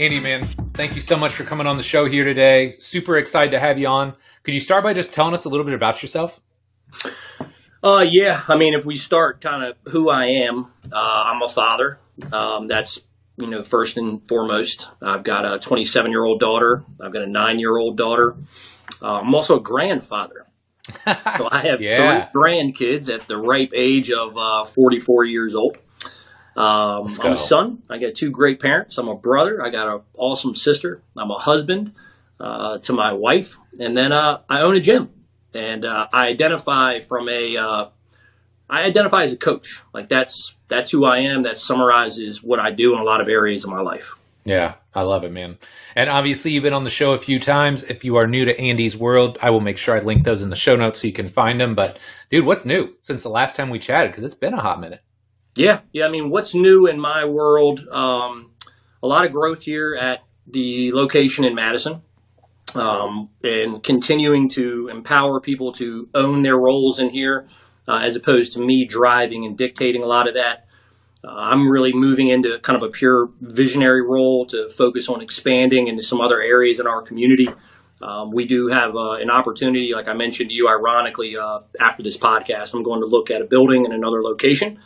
Andy, man, thank you so much for coming on the show here today. Super excited to have you on. Could you start by just telling us a little bit about yourself? Uh, yeah. I mean, if we start kind of who I am, uh, I'm a father. Um, that's you know first and foremost. I've got a 27 year old daughter. I've got a nine year old daughter. Uh, I'm also a grandfather. so I have yeah. three grandkids at the ripe age of uh, 44 years old. Um, I'm a son. I got two great parents. I'm a brother. I got an awesome sister. I'm a husband uh, to my wife, and then uh, I own a gym. And uh, I identify from a, uh, I identify as a coach. Like that's that's who I am. That summarizes what I do in a lot of areas of my life. Yeah, I love it, man. And obviously, you've been on the show a few times. If you are new to Andy's world, I will make sure I link those in the show notes so you can find them. But, dude, what's new since the last time we chatted? Because it's been a hot minute. Yeah, yeah. I mean, what's new in my world? Um, a lot of growth here at the location in Madison, um, and continuing to empower people to own their roles in here, uh, as opposed to me driving and dictating a lot of that. Uh, I'm really moving into kind of a pure visionary role to focus on expanding into some other areas in our community. Um, we do have uh, an opportunity, like I mentioned to you, ironically, uh, after this podcast, I'm going to look at a building in another location.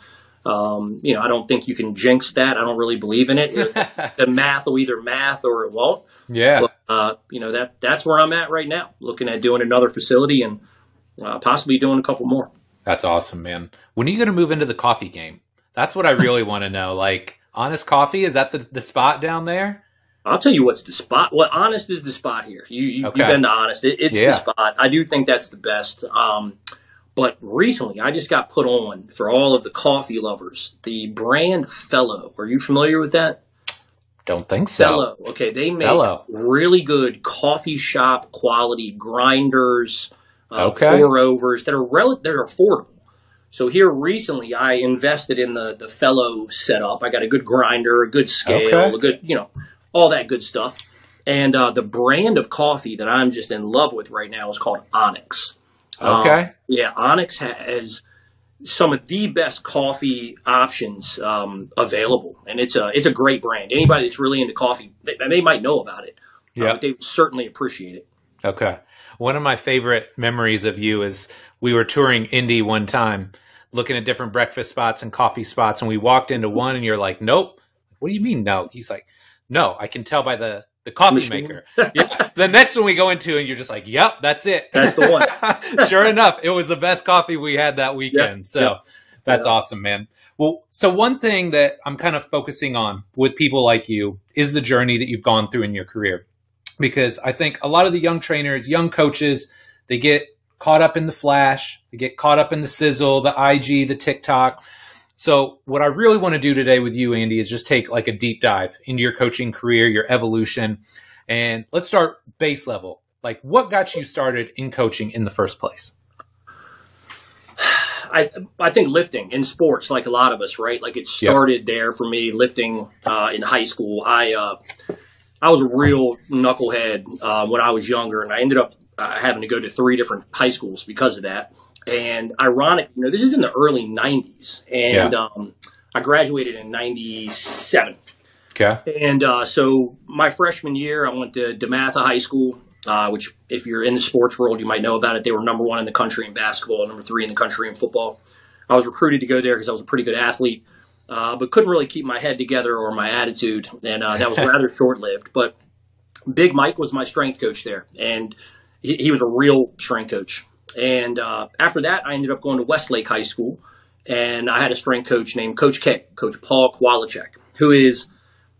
Um, you know, I don't think you can jinx that. I don't really believe in it. the math will either math or it won't. Yeah. But, uh, you know that that's where I'm at right now, looking at doing another facility and uh, possibly doing a couple more. That's awesome, man. When are you going to move into the coffee game? That's what I really want to know. Like, Honest Coffee is that the the spot down there? I'll tell you what's the spot. What Honest is the spot here. You, you have been to Honest. It, it's yeah. the spot. I do think that's the best. Um, but recently, I just got put on for all of the coffee lovers the brand Fellow. Are you familiar with that? Don't think so. Fellow. Okay, they make Fellow. really good coffee shop quality grinders, uh, okay. pour overs that are rel- that are affordable. So here recently, I invested in the the Fellow setup. I got a good grinder, a good scale, okay. a good you know all that good stuff. And uh, the brand of coffee that I'm just in love with right now is called Onyx. Okay. Um, yeah, Onyx has some of the best coffee options um, available, and it's a it's a great brand. Anybody that's really into coffee, they, they might know about it. Yeah, uh, they certainly appreciate it. Okay. One of my favorite memories of you is we were touring Indy one time, looking at different breakfast spots and coffee spots, and we walked into one, and you're like, "Nope." What do you mean, no? He's like, "No, I can tell by the the coffee Machine. maker. yeah. The next one we go into, and you're just like, "Yep, that's it." That's the one. sure enough, it was the best coffee we had that weekend. Yep. So yep. that's yep. awesome, man. Well, so one thing that I'm kind of focusing on with people like you is the journey that you've gone through in your career, because I think a lot of the young trainers, young coaches, they get caught up in the flash, they get caught up in the sizzle, the IG, the TikTok. So, what I really want to do today with you, Andy, is just take like a deep dive into your coaching career, your evolution, and let's start base level. Like, what got you started in coaching in the first place? I I think lifting in sports, like a lot of us, right? Like it started yep. there for me. Lifting uh, in high school, I uh, I was a real knucklehead uh, when I was younger, and I ended up uh, having to go to three different high schools because of that. And ironic, you know, this is in the early 90s. And yeah. um, I graduated in 97. Okay. And uh, so my freshman year, I went to DeMatha High School, uh, which, if you're in the sports world, you might know about it. They were number one in the country in basketball, number three in the country in football. I was recruited to go there because I was a pretty good athlete, uh, but couldn't really keep my head together or my attitude. And uh, that was rather short lived. But Big Mike was my strength coach there. And he, he was a real strength coach. And uh, after that, I ended up going to Westlake High School, and I had a strength coach named Coach K, Coach Paul Kowalczyk, who is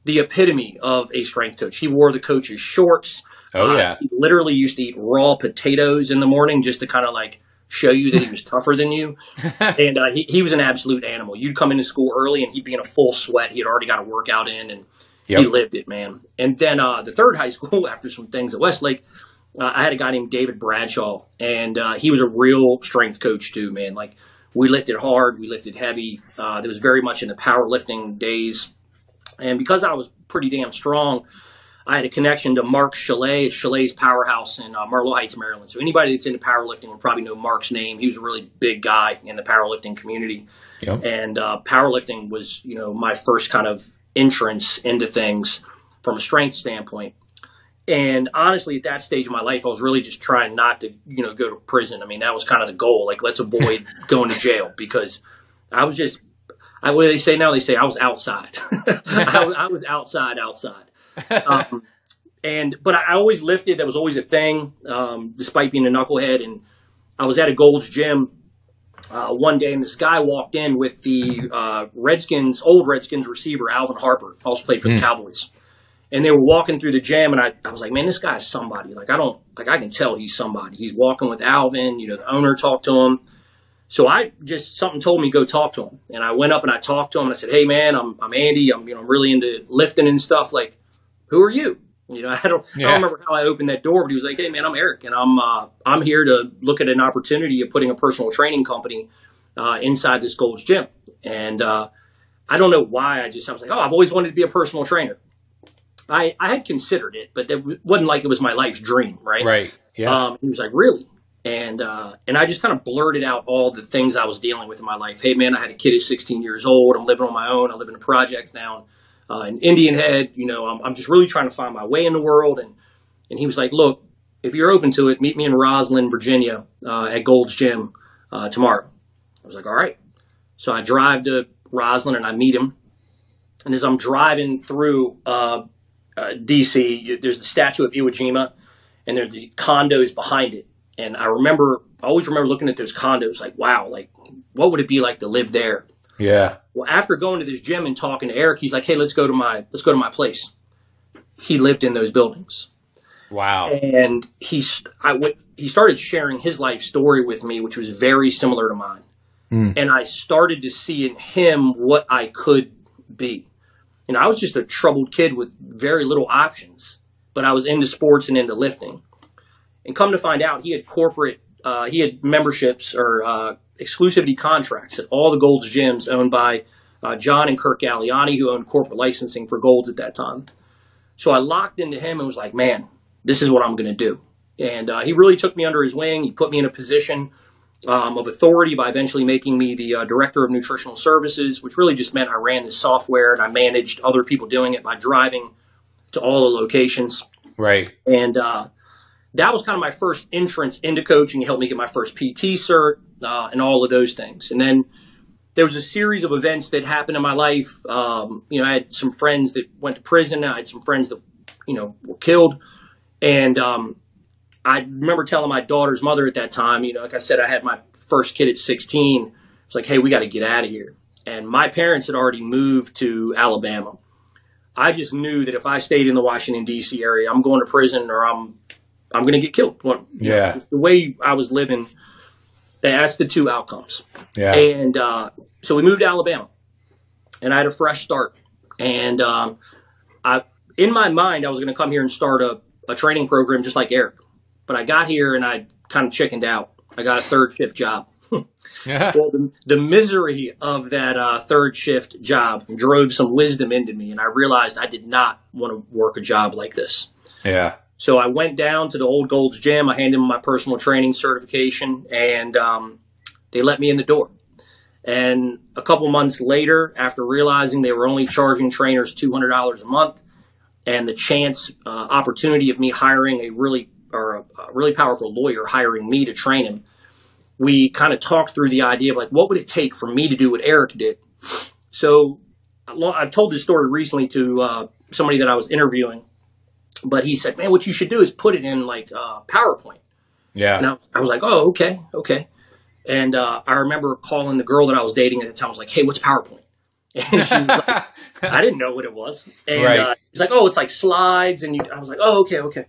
the epitome of a strength coach. He wore the coach's shorts. Oh uh, yeah. He literally used to eat raw potatoes in the morning just to kind of like show you that he was tougher than you. and uh, he, he was an absolute animal. You'd come into school early and he'd be in a full sweat. He had already got a workout in and yep. he lived it, man. And then uh, the third high school, after some things at Westlake, uh, I had a guy named David Bradshaw, and uh, he was a real strength coach too, man. Like we lifted hard, we lifted heavy. Uh, it was very much in the powerlifting days, and because I was pretty damn strong, I had a connection to Mark Chaillet. Chaillet's Powerhouse in uh, Marlow Heights, Maryland. So anybody that's into powerlifting will probably know Mark's name. He was a really big guy in the powerlifting community, yep. and uh, powerlifting was you know my first kind of entrance into things from a strength standpoint. And honestly, at that stage of my life, I was really just trying not to, you know, go to prison. I mean, that was kind of the goal. Like, let's avoid going to jail because I was just, I, what do they say now? They say I was outside. I, was, I, was, outside, outside. Um, and, but I, always lifted. That was always a thing, um, despite being a knucklehead. And I was at a Gold's Gym uh, one day, and this guy walked in with the uh, Redskins, old Redskins receiver, Alvin Harper, also played for mm. the hmm. Cowboys and they were walking through the gym and I, I was like man this guy's somebody. Like i don't like i can tell he's somebody. He's walking with alvin you know the owner talked to him. So i just something told me go talk to him. And i went up and i talked to him and i said hey man i'm, I'm andy. I'm you know i'm really into lifting and stuff. Like who are you? You know i don't yeah. i don't remember how i opened that door but he was like hey man i'm eric and i'm uh, i'm here to look at an opportunity of putting a personal training company uh, inside this gold's gym. And uh, i don't know why i just i was like oh i've always wanted to be a personal trainer I, I had considered it, but it wasn't like it was my life's dream, right? Right. Yeah. Um, he was like, really? And uh, and I just kind of blurted out all the things I was dealing with in my life. Hey, man, I had a kid at 16 years old. I'm living on my own. I live in the projects down uh, in Indian Head. You know, I'm, I'm just really trying to find my way in the world. And and he was like, look, if you're open to it, meet me in Rosslyn, Virginia, uh, at Gold's Gym uh, tomorrow. I was like, all right. So I drive to Rosslyn and I meet him. And as I'm driving through uh, uh, DC, there's the statue of Iwo Jima, and there's the condos behind it. And I remember, I always remember looking at those condos, like, wow, like, what would it be like to live there? Yeah. Well, after going to this gym and talking to Eric, he's like, hey, let's go to my, let's go to my place. He lived in those buildings. Wow. And he's, I would, he started sharing his life story with me, which was very similar to mine. Mm. And I started to see in him what I could be. You know, I was just a troubled kid with very little options, but I was into sports and into lifting. And come to find out, he had corporate, uh, he had memberships or uh, exclusivity contracts at all the Gold's gyms owned by uh, John and Kirk Galliani, who owned corporate licensing for Gold's at that time. So I locked into him and was like, man, this is what I'm going to do. And uh, he really took me under his wing. He put me in a position um, of authority by eventually making me the uh, director of nutritional services, which really just meant I ran the software and I managed other people doing it by driving to all the locations. Right. And uh, that was kind of my first entrance into coaching. It helped me get my first PT cert uh, and all of those things. And then there was a series of events that happened in my life. Um, you know, I had some friends that went to prison. I had some friends that, you know, were killed. And um, I remember telling my daughter's mother at that time, you know, like I said, I had my first kid at 16. It's like, hey, we got to get out of here. And my parents had already moved to Alabama. I just knew that if I stayed in the Washington D.C. area, I'm going to prison or I'm I'm going to get killed. Well, yeah, the way I was living, that's the two outcomes. Yeah, and uh, so we moved to Alabama, and I had a fresh start. And um, I, in my mind, I was going to come here and start a, a training program just like Eric. But I got here and I kind of chickened out. I got a third shift job. yeah. Well, the, the, misery of that uh, third shift job drove some wisdom into me, and I realized I did not want to work a job like this. Yeah. So I went down to the old Gold's Gym. I handed them my personal training certification, and um, they let me in the door. And a couple months later, after realizing they were only charging trainers $200 a month, and the chance uh, opportunity of me hiring a really a, really powerful lawyer hiring me to train him, we kind of talked through the idea of like, what would it take for me to do what Eric did? So I've told this story recently to uh, somebody that I was interviewing, but he said, man, what you should do is put it in like uh, PowerPoint. Yeah. And I, I, was like, oh, okay, okay. And uh, I remember calling the girl that I was dating at the time. I was like, hey, what's PowerPoint? And she was like, I didn't know what it was. And right. uh, he's like, oh, it's like slides. And you, I was like, oh, okay, okay.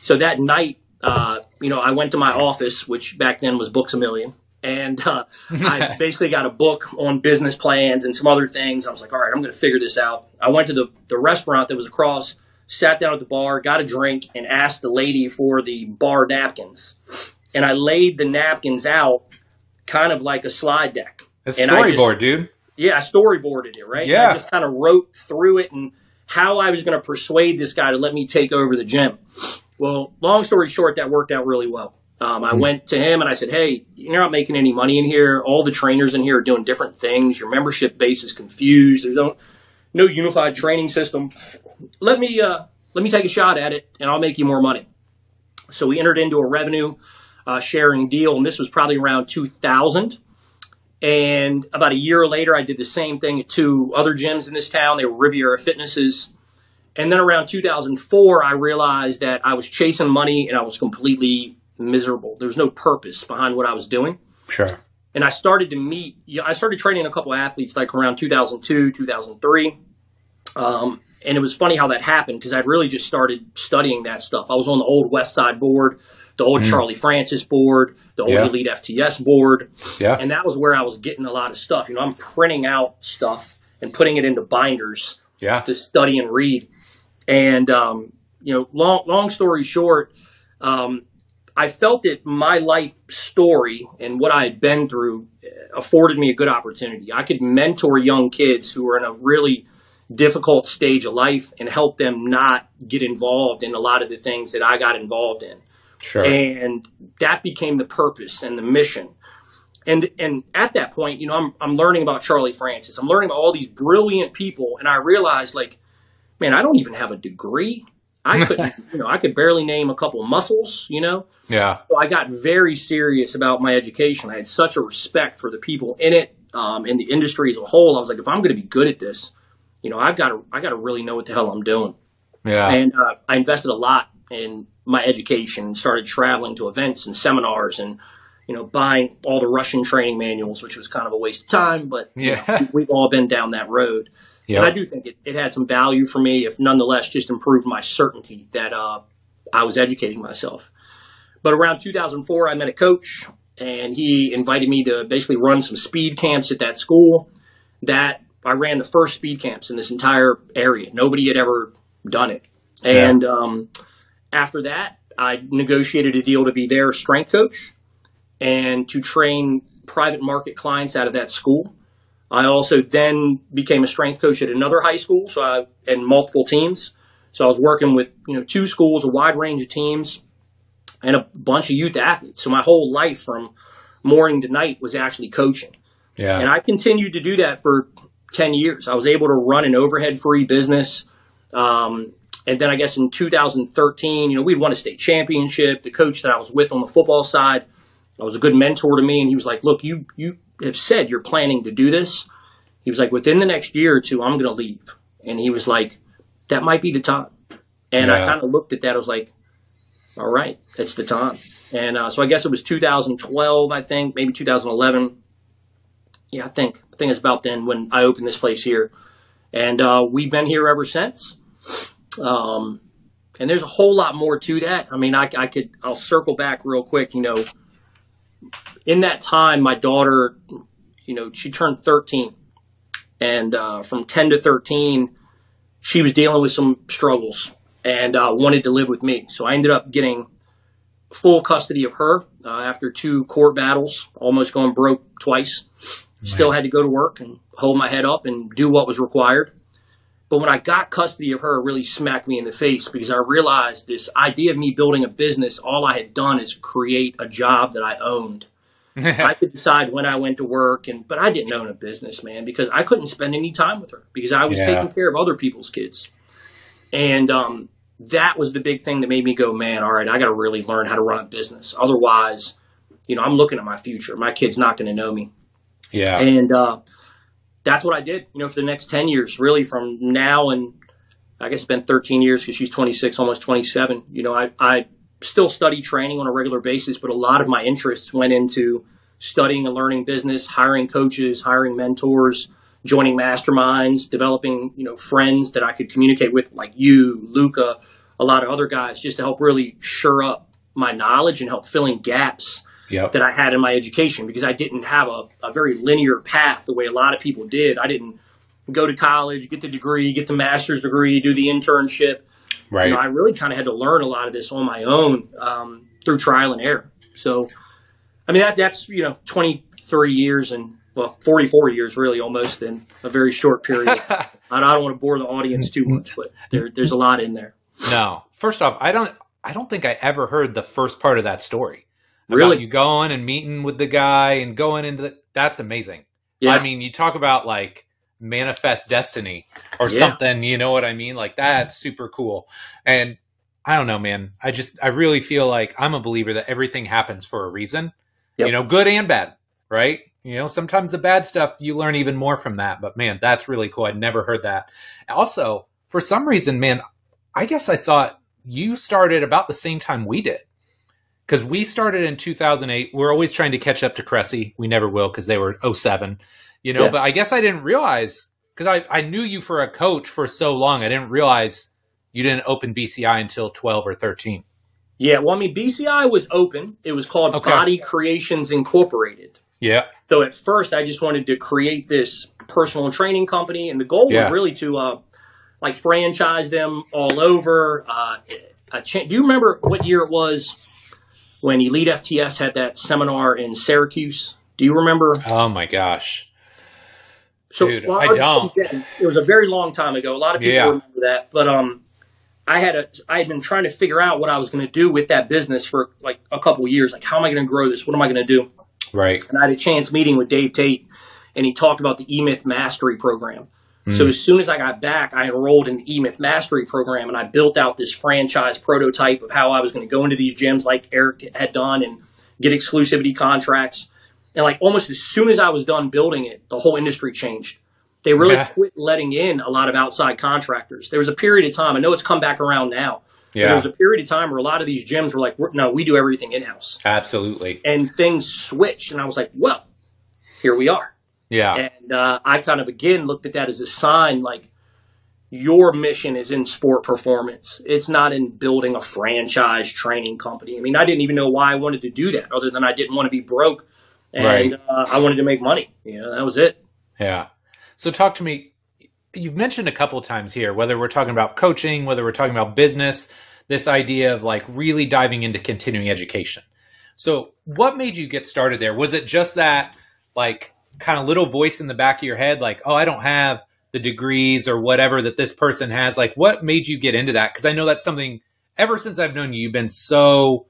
So that night, uh, you know, I went to my office, which back then was Books a Million, and uh, I basically got a book on business plans and some other things. I was like, all right, I'm going to figure this out. I went to the, the restaurant that was across, sat down at the bar, got a drink, and asked the lady for the bar napkins. And I laid the napkins out kind of like a slide deck. A storyboard, dude. Yeah, I storyboarded it, right? Yeah. And I just kind of wrote through it and how I was going to persuade this guy to let me take over the gym. Well, long story short, that worked out really well. Um, I mm-hmm. went to him and I said, "Hey, you're not making any money in here. All the trainers in here are doing different things. Your membership base is confused. There's no, no unified training system. let me uh, let me take a shot at it, and I'll make you more money. So we entered into a revenue uh, sharing deal, and this was probably around 2000. And about a year later, I did the same thing at two other gyms in this town. They were Riviera Fitnesses. And then around 2004, I realized that I was chasing money and I was completely miserable. There was no purpose behind what I was doing. Sure. And I started to meet, I started training a couple athletes like around 2002, 2003. Um, and it was funny how that happened because I'd really just started studying that stuff. I was on the old West Side board, the old mm. Charlie Francis board, the old yeah. Elite FTS board. Yeah. And that was where I was getting a lot of stuff. You know, I'm printing out stuff and putting it into binders yeah. to study and read. And, um, you know, long, long story short, um, I felt that my life story and what I had been through afforded me a good opportunity. I could mentor young kids who were in a really difficult stage of life and help them not get involved in a lot of the things that I got involved in. Sure. And that became the purpose and the mission. And and at that point, you know, I'm I'm learning about Charlie Francis. I'm learning about all these brilliant people, and I realized, like, man, I don't even have a degree. I could, you know, I could barely name a couple muscles, you know. Yeah. So I got very serious about my education. I had such a respect for the people in it, um, in the industry as a whole. I was like, if I'm going to be good at this, you know, I've got to, I got to really know what the hell I'm doing. Yeah. And uh, I invested a lot in my education started traveling to events and seminars and, you know, buying all the Russian training manuals, which was kind of a waste of time, but yeah, know, we've all been down that road. Yep. But I do think it, it had some value for me, if nonetheless just improved my certainty that uh, I was educating myself. But around 2004, I met a coach, and he invited me to basically run some speed camps at that school. That I ran the first speed camps in this entire area. Nobody had ever done it. And yeah. um, after that, I negotiated a deal to be their strength coach and to train private market clients out of that school. I also then became a strength coach at another high school, so I and multiple teams. So I was working with you know two schools, a wide range of teams, and a bunch of youth athletes. So my whole life from morning to night was actually coaching. Yeah. And I continued to do that for 10 years. I was able to run an overhead free business. Um, and then I guess in 2013, you know, we won a state championship. The coach that I was with on the football side I was a good mentor to me. And he was like, look, you, you have said you're planning to do this. He was like, within the next year or two, I'm going to leave. And he was like, that might be the time. And yeah. I kind of looked at that. I was like, all right, it's the time. And uh, so I guess it was 2012, I think, maybe 2011 yeah, I think I think it's about then when I opened this place here, and uh, we've been here ever since. Um, and there's a whole lot more to that. I mean, I, I could I'll circle back real quick. You know, in that time, my daughter, you know, she turned 13, and uh, from 10 to 13, she was dealing with some struggles and uh, wanted to live with me. So I ended up getting full custody of her uh, after two court battles, almost going broke twice. Still had to go to work and hold my head up and do what was required. But when I got custody of her, it really smacked me in the face because I realized this idea of me building a business, all I had done is create a job that I owned. I could decide when I went to work, and but I didn't own a business, man, because I couldn't spend any time with her because I was yeah. taking care of other people's kids, and um, that was the big thing that made me go, man, all right, I got to really learn how to run a business. Otherwise, you know, I'm looking at my future. My kid's not going to know me. Yeah. And uh, that's what I did, you know, for the next 10 years, really from now and I guess it's been 13 years because she's 26, almost 27. You know, I, I still study training on a regular basis, but a lot of my interests went into studying and learning business, hiring coaches, hiring mentors, joining masterminds, developing, you know, friends that I could communicate with, like you, Luca, a lot of other guys, just to help really shore up my knowledge and help filling gaps yep. that I had in my education because I didn't have a, a very linear path the way a lot of people did. I didn't go to college, get the degree, get the master's degree, do the internship. Right. You know, I really kind of had to learn a lot of this on my own um, through trial and error. So, I mean, that that's you know, 23 years and well, 44 years really almost in a very short period. I, don't want to bore the audience too much, but there, there's a lot in there. No, first off, I don't I don't think I ever heard the first part of that story. Really? you going and meeting with the guy and going into the, that's amazing. Yeah. I mean, you talk about like manifest destiny or Yeah. something. You know what I mean? Like that's super cool. And I don't know, man. I just I really feel like I'm a believer that everything happens for a reason. Yep. You know, good and bad, right? You know, sometimes the bad stuff you learn even more from that. But man, that's really cool. I'd never heard that. Also, for some reason, man, I guess I thought you started about the same time we did. Because we started in 2008. We're always trying to catch up to Cressey. We never will because they were 07. You know, Yeah. but I guess I didn't realize because I, I knew you for a coach for so long. I didn't realize you didn't open BCI until 12 or 13. Yeah, well, I mean, BCI was open. It was called Okay. Body Creations Incorporated. Yeah. So at first, I just wanted to create this personal training company, and the goal Yeah. was really to uh, like franchise them all over. Uh, a cha- do you remember what year it was when Elite FTS had that seminar in Syracuse? Do you remember? Oh my gosh. So Dude, well, I was don't. It was a very long time ago. A lot of people Yeah. remember that, but um, I had a I had been trying to figure out what I was going to do with that business for like a couple of years. Like, how am I going to grow this? What am I going to do? Right. and I had a chance meeting with Dave Tate, and he talked about the eMyth Mastery Program. Mm. So as soon as I got back, I enrolled in the eMyth Mastery Program, and I built out this franchise prototype of how I was going to go into these gyms like Eric had done and get exclusivity contracts. And like almost as soon as I was done building it, the whole industry changed. They really Yeah. quit letting in a lot of outside contractors. There was a period of time. I know it's come back around now. but There was a period of time where a lot of these gyms were like, "No, we do everything in house." Absolutely. and things switched and i was like well here we are Yeah. and uh, i kind of again looked at that as a sign like your mission is in sport performance it's not in building a franchise training company i mean i didn't even know why i wanted to do that other than i didn't want to be broke and Right. uh, i wanted to make money you know that was it Yeah. So talk to me. You've mentioned a couple of times here, whether we're talking about coaching, whether we're talking about business, this idea of like really diving into continuing education. So what made you get started there? Was it just that like kind of little voice in the back of your head, like, oh, I don't have the degrees or whatever that this person has? Like, what made you get into that? Because I know that's something ever since I've known you, you've been so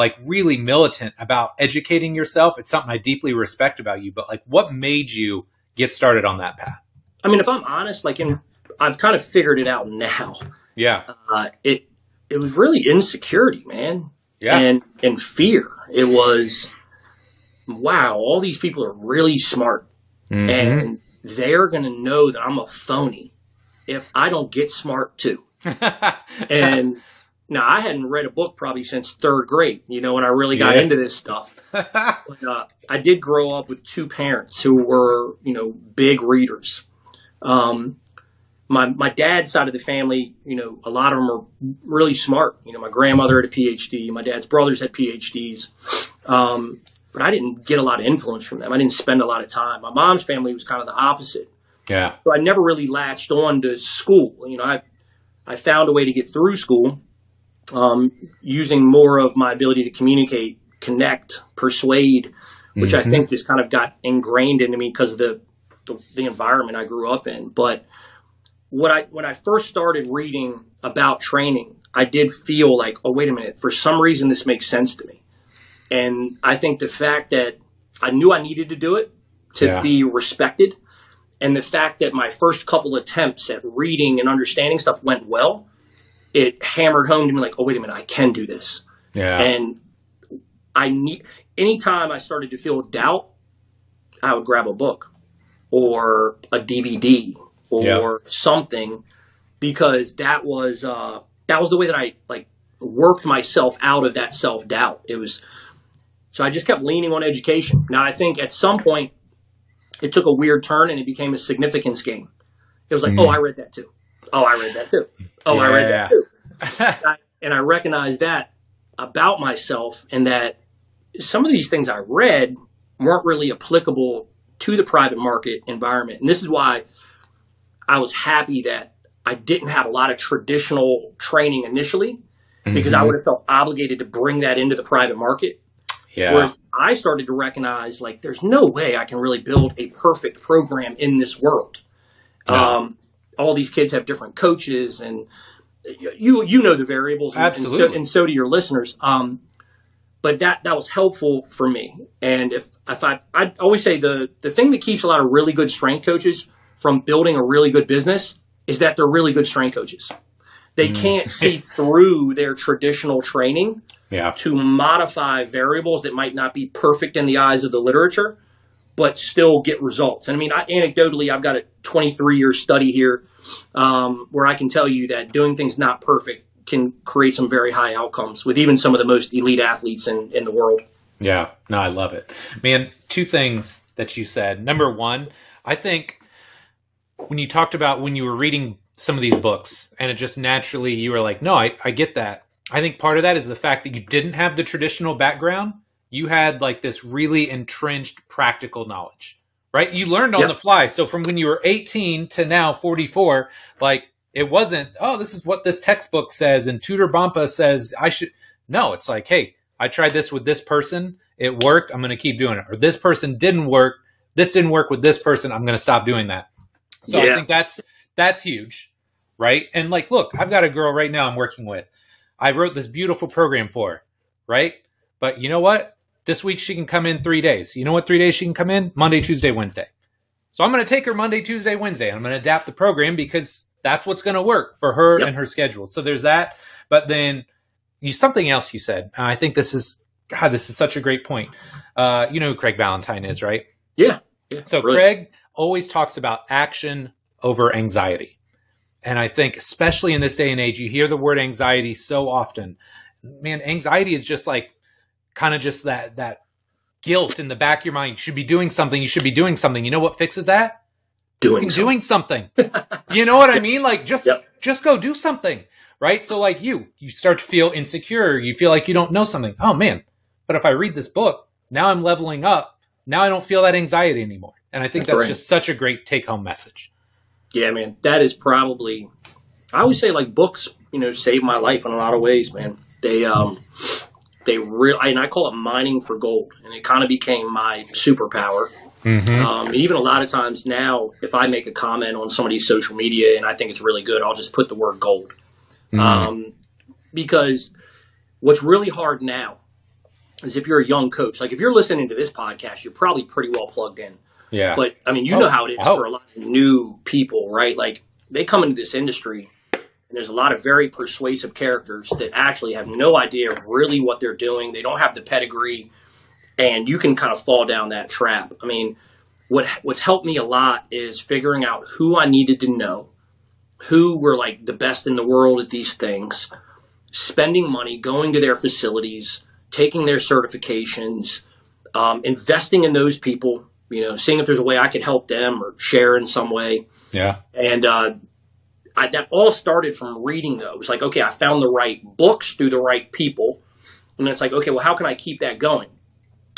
like really militant about educating yourself. It's something I deeply respect about you. But like, what made you get started on that path? i mean if i'm honest like in i've kind of figured it out now Yeah. uh, it it was really insecurity man Yeah. and and fear. It was wow, all these people are really smart Mhm. and they're going to know that I'm a phony if I don't get smart too. And now I hadn't read a book probably since third grade, you know, when I really got Yeah. into this stuff. But, uh, I did grow up with two parents who were, you know, big readers. Um, my my dad's side of the family, you know, a lot of them are really smart. You know, my grandmother had a PhD, my dad's brothers had PhDs, um, but I didn't get a lot of influence from them. I didn't spend a lot of time. My mom's family was kind of the opposite, yeah. so I never really latched on to school. You know, I I found a way to get through school um, using more of my ability to communicate, connect, persuade, which I Mhm. think just kind of got ingrained into me because of the, the the environment I grew up in. But what I when I first started reading about training, I did feel like, oh wait a minute, for some reason this makes sense to me. And I think the fact that I knew I needed to do it to Yeah. be respected, and the fact that my first couple attempts at reading and understanding stuff went well, it hammered home to me like, oh wait a minute, I can do this. Yeah. And I need anytime I started to feel doubt, I would grab a book or a DVD or Yeah. something because that was uh, that was the way that I like worked myself out of that self doubt. It was so I just kept leaning on education. Now I think at some point it took a weird turn and it became a significance game. It was like, Mhm. oh, I read that too. Oh, I read that too. Oh, I read that too and I, and I recognized that about myself and that some of these things I read weren't really applicable to the private market environment. And this is why I was happy that I didn't have a lot of traditional training initially because I Mhm. would have felt obligated to bring that into the private market. yeah. Where I started to recognize like there's no way I can really build a perfect program in this world. No. Um, all these kids have different coaches and you you know the variables and- and so- Absolutely. and so, do your listeners. Um, but that that was helpful for me. And if if I I always say the the thing that keeps a lot of really good strength coaches from building a really good business is that they're really good strength coaches. They mm. can't see through their traditional training yeah. to modify variables that might not be perfect in the eyes of the literature, but still get results. And I mean, I, anecdotally, I've got a 23 year study here um, where I can tell you that doing things not perfect can create some very high outcomes with even some of the most elite athletes in, in the world. Yeah, no, I love it. Man, two things that you said. Number one, I think when you talked about when you were reading some of these books and it just naturally you were like, no, I, I get that. I think part of that is the fact that you didn't have the traditional background. You had like this really entrenched practical knowledge, right? You learned on yep. the fly. So from when you were 18 to now 44, like it wasn't, oh, this is what this textbook says and Tudor Bompa says I should. No, it's like, hey, I tried this with this person. It worked. I'm going to keep doing it. Or this person didn't work. This didn't work with this person. I'm going to stop doing that. So yeah. I think that's that's huge, right? And like, look, I've got a girl right now I'm working with. I wrote this beautiful program for her, right? But you know what? This week she can come in three days. You know what? Three days she can come in Monday, Tuesday, Wednesday. So I'm going to take her Monday, Tuesday, Wednesday, and I'm going to adapt the program because that's what's going to work for her yep. and her schedule. So there's that. But then you something else you said. I think this is God. This is such a great point. Uh, you know who Craig Valentine is, right? Yeah. yeah so really. Craig always talks about action over anxiety. And I think, especially in this day and age, you hear the word anxiety so often. Man, anxiety is just like kind of just that that guilt in the back of your mind. You should be doing something. You should be doing something. You know what fixes that? Doing something. doing something. you know what I mean? Like just yep. just go do something. Right? So like you, you start to feel insecure. You feel like you don't know something. Oh man. But if I read this book, now I'm leveling up. Now I don't feel that anxiety anymore. And I think that's, that's just such a great take home message. Yeah, man. That is probably I always say like books, you know, saved my life in a lot of ways, man. They um they real and I call it mining for gold, and it kind of became my superpower. Mm-hmm. Um, even a lot of times now, if I make a comment on somebody's social media and I think it's really good, I'll just put the word gold. Mm-hmm. Um, because what's really hard now is if you're a young coach, like if you're listening to this podcast, you're probably pretty well plugged in. Yeah. But I mean, you oh, know how it is oh. for a lot of new people, right? Like they come into this industry and there's a lot of very persuasive characters that actually have no idea really what they're doing. They don't have the pedigree and you can kind of fall down that trap. I mean, what what's helped me a lot is figuring out who I needed to know, who were like the best in the world at these things, spending money, going to their facilities, taking their certifications, um, investing in those people you know, seeing if there's a way I could help them or share in some way. Yeah. And uh, I, that all started from reading though. It was like, okay, I found the right books through the right people. And it's like, okay, well, how can I keep that going?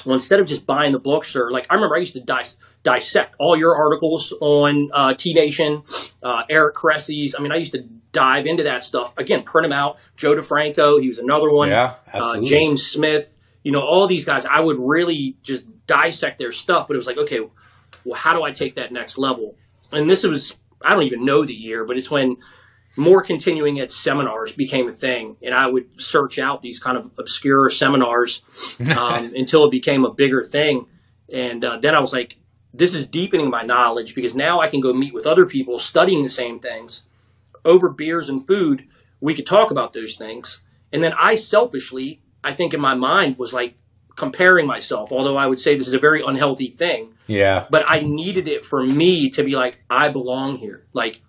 Well, instead of just buying the books or like, I remember I used to dis- dissect all your articles on uh, T Nation, uh, Eric Cressey's. I mean, I used to dive into that stuff. Again, print them out. Joe DeFranco, he was another one. Yeah, uh, absolutely. James Smith, you know, all these guys, I would really just dissect their stuff, but it was like, okay, well, how do I take that next level? And this was, I don't even know the year, but it's when more continuing ed seminars became a thing. And I would search out these kind of obscure seminars um, until it became a bigger thing. And uh, then I was like, this is deepening my knowledge because now I can go meet with other people studying the same things over beers and food. We could talk about those things. And then I selfishly, I think in my mind was like, comparing myself, although I would say this is a very unhealthy thing. Yeah. But I needed it for me to be like, I belong here. Like,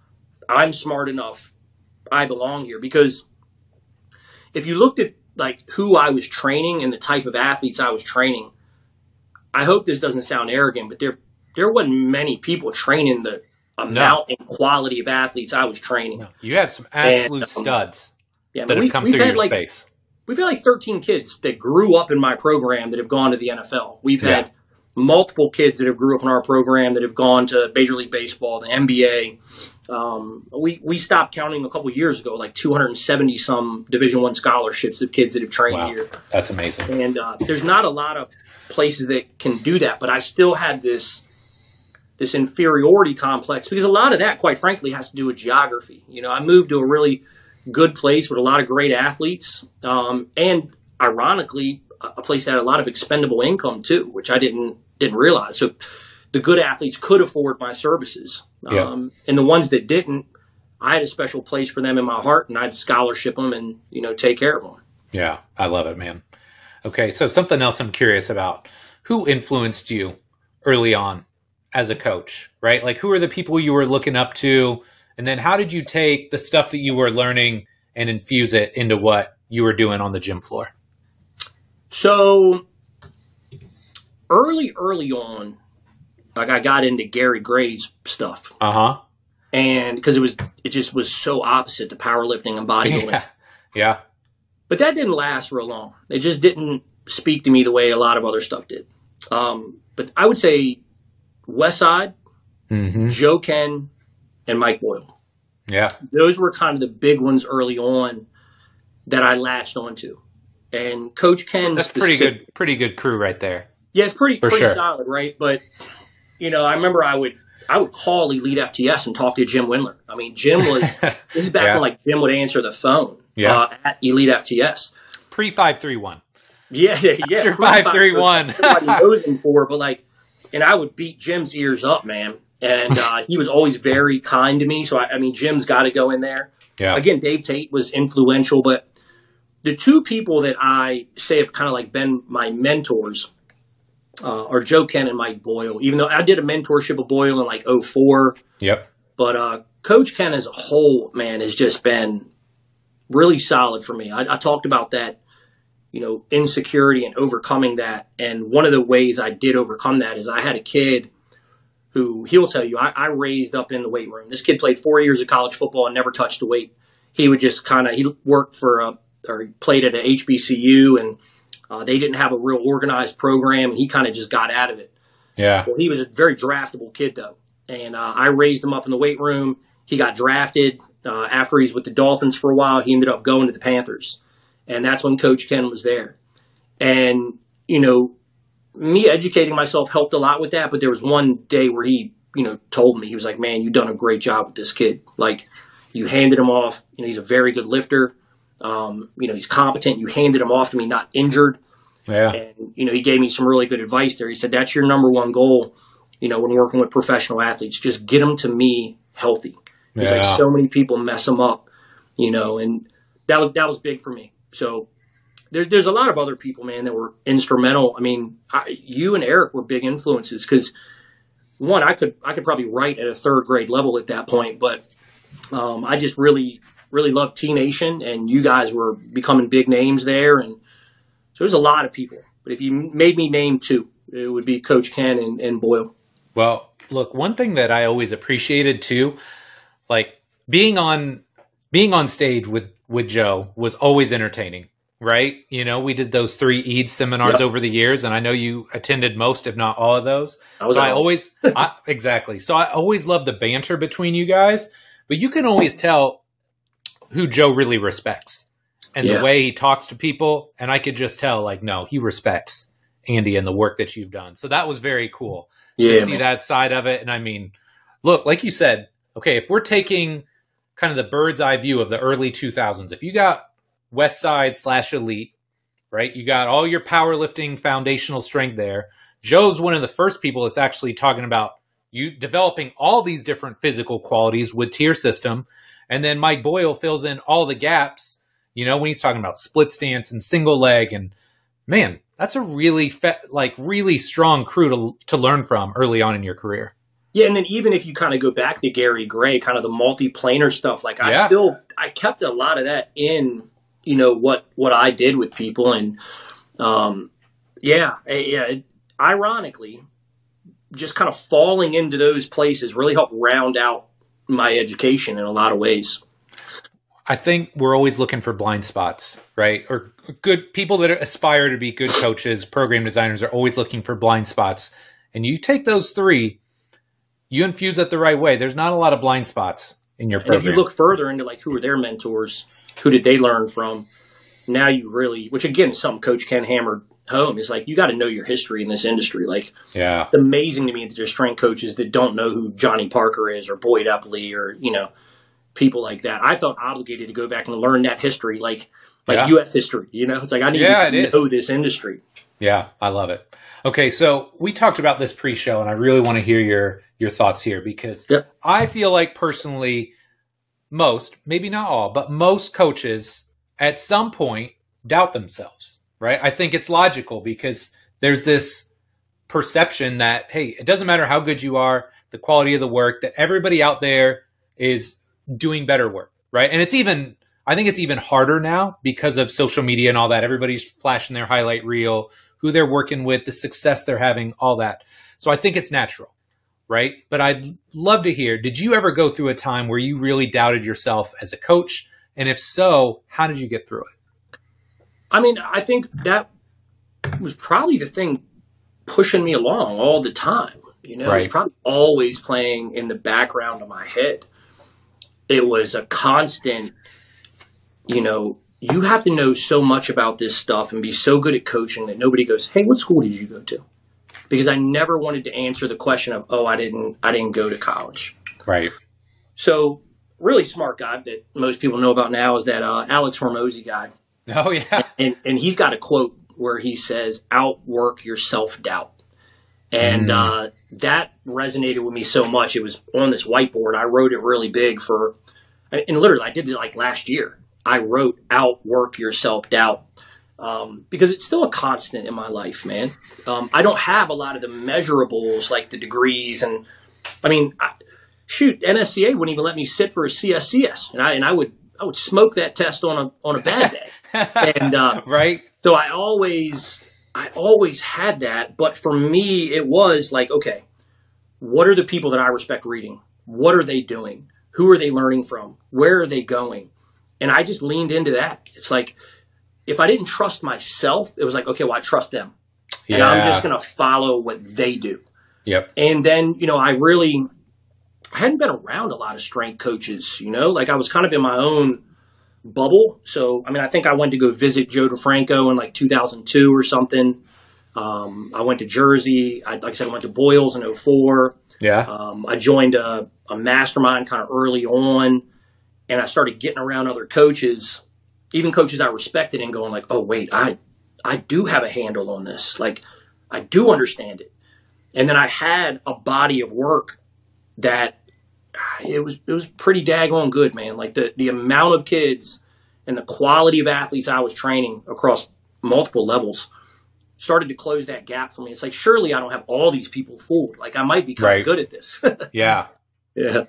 I'm smart enough. I belong here. Because if you looked at like who I was training and the type of athletes I was training, I hope this doesn't sound arrogant, but there there wasn't many people training the amount no. and quality of athletes I was training. No. You have some absolute and, um, studs yeah, that have come through your like, space we've had like 13 kids that grew up in my program that have gone to the NFL. We've yeah. had multiple kids that have grew up in our program that have gone to Major League Baseball, the NBA. Um, we we stopped counting a couple years ago, like 270 some Division One scholarships of kids that have trained wow. here. That's amazing. And uh, there's not a lot of places that can do that, but I still had this this inferiority complex because a lot of that, quite frankly, has to do with geography. You know, I moved to a really good place with a lot of great athletes, um, and ironically, a place that had a lot of expendable income too, which I didn't didn't realize. So the good athletes could afford my services. Yeah. Um, and the ones that didn't, I had a special place for them in my heart and I'd scholarship them and, you know, take care of them. Yeah, I love it, man. Okay, so something else I'm curious about. Who influenced you early on as a coach, right? Like who are the people you were looking up to? And then how did you take the stuff that you were learning and infuse it into what you were doing on the gym floor? So early, early on, like I got into Gary Gray's stuff, Uh huh. and because it was, it just was so opposite to powerlifting and bodybuilding. Yeah. Yeah. But that didn't last real long. It just didn't speak to me the way a lot of other stuff did. Um, but I would say West Side, Mm-hmm. Joe Kenn, and Mike Boyle. Yeah. Those were kind of the big ones early on that I latched onto. And Coach Kenn, That's pretty good. Pretty good crew right there. Yeah, it's pretty For pretty sure. solid, right? But you know, I remember I would I would call Elite FTS and talk to Jim Wendler. I mean, Jim was this is back Yeah. when like Jim would answer the phone Yeah. uh, at Elite FTS. Pre five three one. Yeah, yeah, yeah. After Pretty 531. Everybody knows him for, but like, and I would beat Jim's ears up, man. And uh, he was always very kind to me. So I, I mean, Jim's got to go in there. Yeah. Again, Dave Tate was influential, but the two people that I say have kind of like been my mentors uh, are Joe Kenn and Mike Boyle. Even though I did a mentorship of Boyle in like 04, Yep. but uh, Coach Kenn as a whole, man, has just been really solid for me. I, I talked about that, you know, insecurity and overcoming that. And one of the ways I did overcome that is I had a kid who he'll tell you I, I raised up in the weight room. This kid played four years of college football and never touched a weight. He would just kind of he worked for a or he played at a HBCU and uh, they didn't have a real organized program. And he kind of just got out of it. Yeah. Well, he was a very draftable kid, though, and uh, I raised him up in the weight room. He got drafted uh, after he's with the Dolphins for a while. He ended up going to the Panthers, and that's when Coach Kenn was there. And you know, me educating myself helped a lot with that. But there was one day where he, you know, told me he was like, "Man, you've done a great job with this kid. Like, you handed him off. You know, he's a very good lifter. Um, you know, he's competent. You handed him off to me, not injured." Yeah. And, you know, he gave me some really good advice there. He said, that's your number one goal, you know, when working with professional athletes, just get them to me healthy. He's like, so many people mess them up, you know, and that was, that was big for me. So there's, there's a lot of other people, man, that were instrumental. I mean, I, you and Eric were big influences because one, I could, I could probably write at a third grade level at that point, but, um, I just really, really loved T Nation and you guys were becoming big names there. And, so there's a lot of people. But if you made me name two, it would be Coach Kenn and, and Boyle. Well, look, one thing that I always appreciated too, like being on being on stage with with Joe was always entertaining, right? You know, we did those three Eid seminars Yep. over the years, and I know you attended most, if not all of those. I was so I always, I, exactly. So I always love the banter between you guys, but you can always tell who Joe really respects and Yeah. the way he talks to people. And I could just tell, like, no, he respects Andy and the work that you've done. So that was very cool to Yeah, see man. that side of it. And I mean, look, like you said, okay, if we're taking kind of the bird's eye view of the early 2000s, if you got West Side slash Elite, right, you got all your powerlifting foundational strength there. Joe's one of the first people that's actually talking about you developing all these different physical qualities with tier system. And then Mike Boyle fills in all the gaps, you know, when he's talking about split stance and single leg. And man, that's a really, fe- like, really strong crew to, to learn from early on in your career. Yeah, and then even if you kind of go back to Gary Gray, kind of the multi-planar stuff, like I Yeah. still I kept a lot of that in, you know, what what I did with people, and um, yeah, eh, yeah. It, ironically, just kind of falling into those places really helped round out my education in a lot of ways. I think we're always looking for blind spots, right? Or good people that aspire to be good coaches, program designers are always looking for blind spots. And you take those three, you infuse it the right way. There's not a lot of blind spots in your And program. if you look further into like who are their mentors, who did they learn from? Now you really, which again is something Coach Kenn hammered home, is like you got to know your history in this industry. Like yeah. it's amazing to me that there's strength coaches that don't know who Johnny Parker is or Boyd Epley or you know people like that. I felt obligated to go back and learn that history, like like Yeah. U.S. history. You know, it's like I need Yeah, to it is. know this industry. Yeah, I love it. Okay, so we talked about this pre-show, and I really want to hear your your thoughts here because Yep. I feel like personally, most, maybe not all, but most coaches at some point doubt themselves. Right? I think it's logical because there's this perception that hey, it doesn't matter how good you are, the quality of the work, that everybody out there is doing better work. Right? And it's even I think it's even harder now because of social media and all that. Everybody's flashing their highlight reel, who they're working with, the success they're having, all that. So I think it's natural, right? But I'd love to hear did you ever go through a time where you really doubted yourself as a coach? And if so, how did you get through it? I mean, I think that was probably the thing pushing me along all the time. You know, it was probably always playing in the background of my head. It was a constant, you know, you have to know so much about this stuff and be so good at coaching that nobody goes, "Hey, what school did you go to?" Because I never wanted to answer the question of, "Oh, I didn't I didn't go to college." Right. So, really smart guy that most people know about now is that uh, Alex Hormozi guy. Oh, yeah. and and he's got a quote where he says, "Outwork your self doubt," and Mm. uh, that resonated with me so much. It was on this whiteboard. I wrote it really big for, and and literally, I did it like last year. I wrote "Outwork your self doubt." Um, because it's still a constant in my life, man. Um, I don't have a lot of the measurables like the degrees, and I mean, I, shoot, NSCA wouldn't even let me sit for a CSCS, and I and I would I would smoke that test on a on a bad day and uh, right. so I always I always had that, but for me it was like, okay, what are the people that I respect reading? What are they doing? Who are they learning from? Where are they going? And I just leaned into that. It's like if I didn't trust myself, it was like, okay, well I trust them. Yeah. And I'm just going to follow what they do. Yep. And then, you know, I really I hadn't been around a lot of strength coaches, you know, like I was kind of in my own bubble. So, I mean, I think I went to go visit Joe DeFranco in like 2002 or something. Um, I went to Jersey. I, like I said, I went to Boyles in 04. Yeah. Um, I joined a, a mastermind kind of early on, and I started getting around other coaches, even coaches I respected, and going like, "Oh, wait, I I do have a handle on this. Like, I do understand it." And then I had a body of work that ah, it was it was pretty daggone good, man. Like the the amount of kids and the quality of athletes I was training across multiple levels started to close that gap for me. It's like surely I don't have all these people fooled. Like I might be kind Right. of good at this. Yeah. yeah.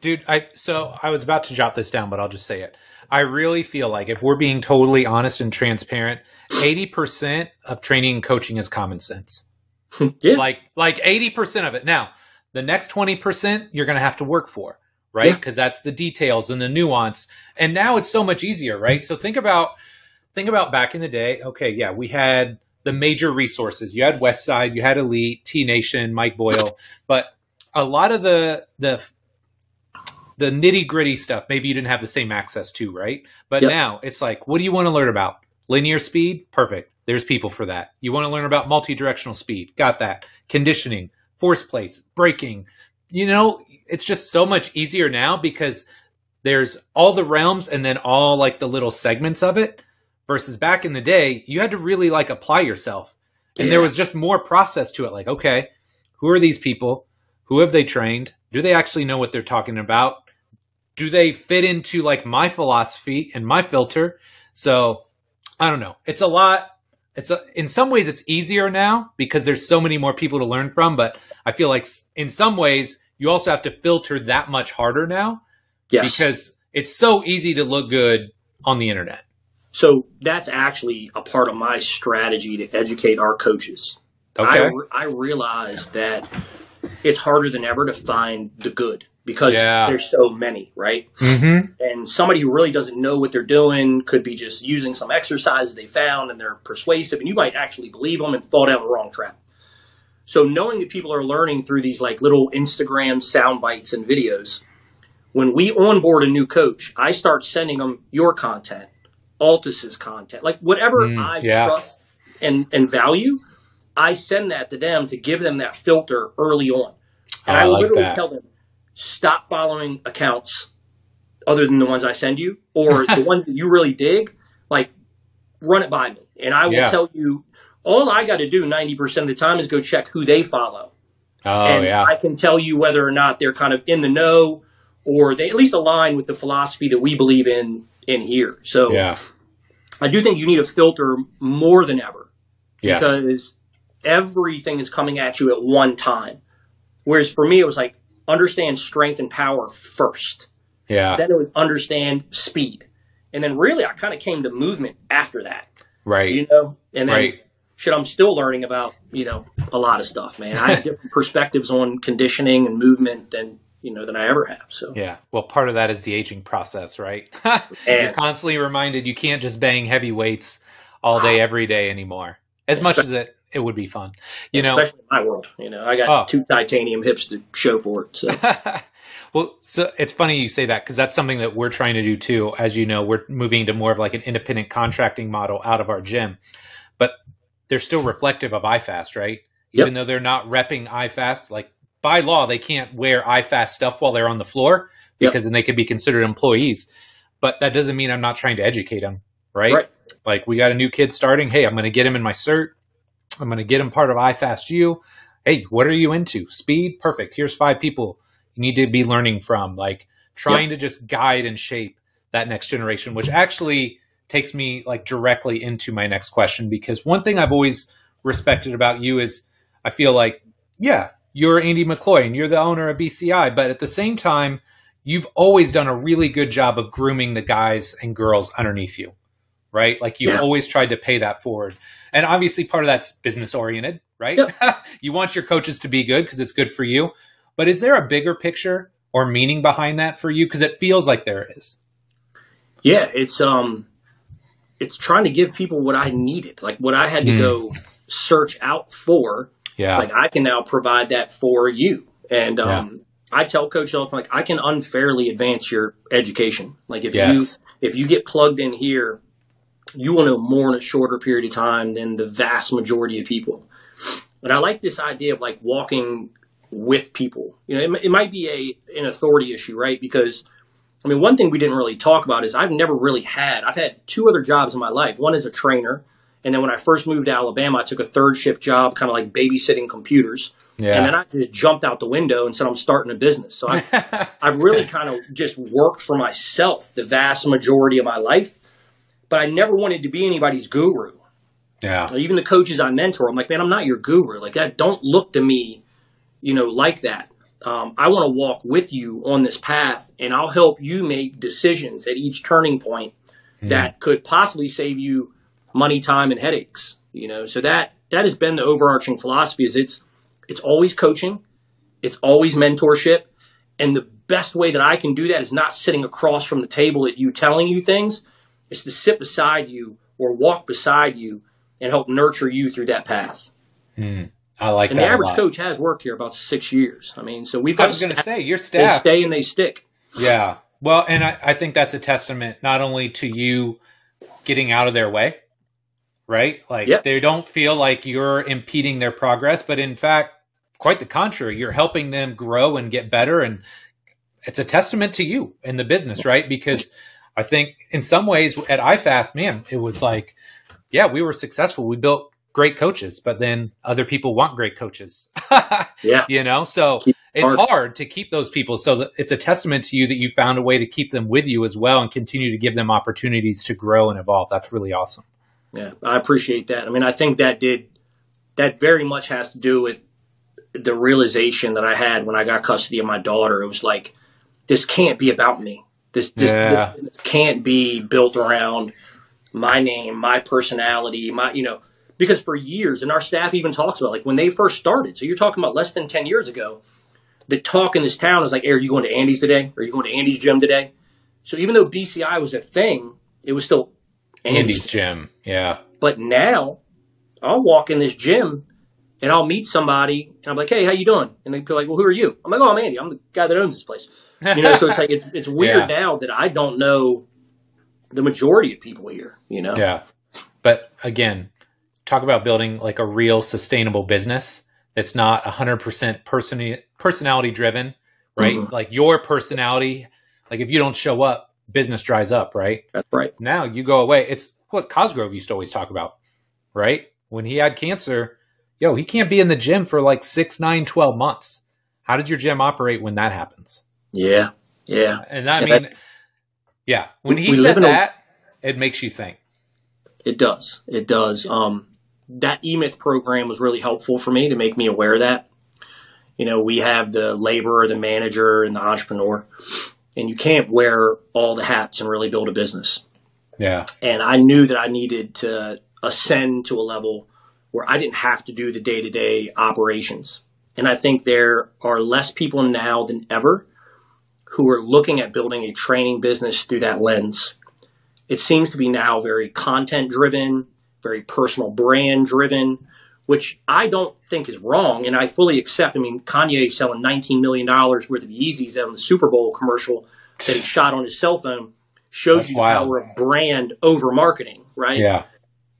Dude, I so I was about to jot this down, but I'll just say it. I really feel like if we're being totally honest and transparent, 80% of training and coaching is common sense. Yeah. Like like 80% of it. Now, the next 20% you're going to have to work for, right? Yeah. Because that's the details and the nuance. And now it's so much easier, right? So think about think about back in the day. Okay, yeah, we had the major resources. You had Westside, you had Elite, T Nation, Mike Boyle, but a lot of the the the nitty gritty stuff maybe you didn't have the same access to, right? But Yep. now it's like, what do you want to learn about? Linear speed, perfect. There's people for that. You want to learn about multi-directional speed, got that. Conditioning, force plates, braking. You know, it's just so much easier now because there's all the realms and then all like the little segments of it versus back in the day, you had to really like apply yourself. And there was just more process to it. Like, okay, who are these people? Who have they trained? Do they actually know what they're talking about? Do they fit into like my philosophy and my filter? So I don't know. It's a lot. It's a, in some ways it's easier now because there's so many more people to learn from. But I feel like in some ways you also have to filter that much harder now Yes. because it's so easy to look good on the internet. so that's actually a part of my strategy to educate our coaches. I, Okay. re- I realize that it's harder than ever to find the good because Yeah. there's so many, right? mm-hmm. And somebody who really doesn't know what they're doing could be just using some exercise they found and they're persuasive, and you might actually believe them and fall down the wrong trap. So knowing that people are learning through these like little Instagram sound bites and videos, when we onboard a new coach, I start sending them your content, Altis's content, like whatever Mm, I yeah. trust and and value. I send that to them to give them that filter early on. And I I, like literally that. tell them, stop following accounts other than the ones I send you, or the ones that you really dig, like run it by me. And I will Yeah. tell you all I got to do 90% of the time is go check who they follow. Oh, and yeah. I can tell you whether or not they're kind of in the know or they at least align with the philosophy that we believe in in here. So yeah. I do think you need a filter more than ever Yes. because everything is coming at you at one time. Whereas for me, it was like understand strength and power first. yeah. Then it was understand speed. And then really, I kind of came to movement after that, right. you know? And then right. shit, I'm still learning about, you know, a lot of stuff, man. I have different perspectives on conditioning and movement than, you know, than I ever have. So, Yeah. Well, part of that is the aging process, right? You're And- constantly reminded you can't just bang heavy weights all day, every day anymore. As much as it, it would be fun. You know, especially in my world, you know, I got Oh. two titanium hips to show for it. So, well, so it's funny you say that because that's something that we're trying to do too. As you know, we're moving to more of like an independent contracting model out of our gym, but they're still reflective of iFast, right? Yep. Even though they're not repping iFast, like by law, they can't wear iFast stuff while they're on the floor Yep. because then they could be considered employees. But that doesn't mean I'm not trying to educate them, right? Right. Like we got a new kid starting. Hey, I'm going to get him in my cert. I'm going to get him part of iFast U. Hey, what are you into? Speed? Perfect. Here's five people you need to be learning from. Like trying to just guide and shape that next generation, which actually takes me like directly into my next question because one thing I've always respected about you is I feel like, yeah, you're Andy McCloy and you're the owner of BCI, but at the same time, you've always done a really good job of grooming the guys and girls underneath you, right? Like you've Yeah. always tried to pay that forward. And obviously, part of that's business oriented, right? you want your coaches to be good because it's good for you. But is there a bigger picture or meaning behind that for you? Because it feels like there is. yeah, it's, um, it's trying to give people what I needed, like what I had to Mm. go search out for. Yeah. Like I can now provide that for you. And, um, I tell Coach time, like I can unfairly advance your education. Like if yes. you, if you get plugged in here, you will know more in a shorter period of time than the vast majority of people. And I like this idea of like walking with people. You know, it, it might be a an authority issue, right? Because I mean, one thing we didn't really talk about is I've never really had. I've had two other jobs in my life. One is a trainer, and then when I first moved to Alabama, I took a third shift job, kind of like babysitting computers. yeah. And then I just jumped out the window and said I'm starting a business. So I've, I've really kind of just worked for myself the vast majority of my life, but I never wanted to be anybody's guru. yeah. Even the coaches I mentor, I'm like, man, I'm not your guru. Like that, don't look to me, you know, like that. Um, I want to walk with you on this path, and I'll help you make decisions at each turning point that could possibly save you money, time, and headaches. You know, so that that has been the overarching philosophy. Is it's it's always coaching, it's always mentorship, and the best way that I can do that is not sitting across from the table at you telling you things. It's to sit beside you or walk beside you and help nurture you through that path. Hmm. I like And that. the average coach has worked here about six years. I mean, so we've got. I was going to say, your they staff. stay and they stick. Yeah. Well, and I, I think that's a testament not only to you getting out of their way, right? Like Yep. they don't feel like you're impeding their progress, but in fact, quite the contrary, you're helping them grow and get better. And it's a testament to you in the business, right? Because I think in some ways at iFast, man, it was like, yeah, we were successful. We built great coaches, but then other people want great coaches. Yeah. you know so Keep it's hard. hard. to keep those people so it's a testament to you that you found a way to keep them with you as well and continue to give them opportunities to grow and evolve that's really awesome Yeah, I appreciate that. I mean, I think that did that very much has to do with the realization that I had when I got custody of my daughter. It was like this can't be about me. This just Yeah. this, can't be built around my name, my personality, my you know. Because for years, and our staff even talks about like when they first started. So you're talking about less than ten years ago. The talk in this town is like, hey, "Are you going to Andy's today? Are you going to Andy's gym today?" So even though BCI was a thing, it was still andy's gym yeah but now I'll walk in this gym and I'll meet somebody and I'm like, hey, how you doing? And they'd be like, well, who are you? I'm like, oh, I'm Andy. I'm the guy that owns this place. You know, so it's like it's it's weird Yeah. now that I don't know the majority of people here. You know, yeah but again talk about building like a real sustainable business that's not 100% person personality driven right Mhm. like your personality like if you don't show up business dries up right that's right. now you go away. It's what Cosgrove used to always talk about, right? when he had cancer, yo, he can't be in the gym for like six, nine, 12 months. How did your gym operate when that happens? Yeah. Yeah. And I Yeah, mean, that- yeah, when he said in a- that, it makes you think. It does. It does. Um, that eMyth program was really helpful for me to make me aware of that. You know, we have the laborer, the manager, and the entrepreneur, and you can't wear all the hats and really build a business. Yeah. And I knew that I needed to ascend to a level where I didn't have to do the day to day operations. And I think there are less people now than ever who are looking at building a training business through that lens. It seems to be now very content driven, very personal brand driven, which I don't think is wrong. And I fully accept. I mean, Kanye selling $19 million worth of Yeezys on the Super Bowl commercial that he shot on his cell phone shows That's you the power of brand over marketing, right? Yeah.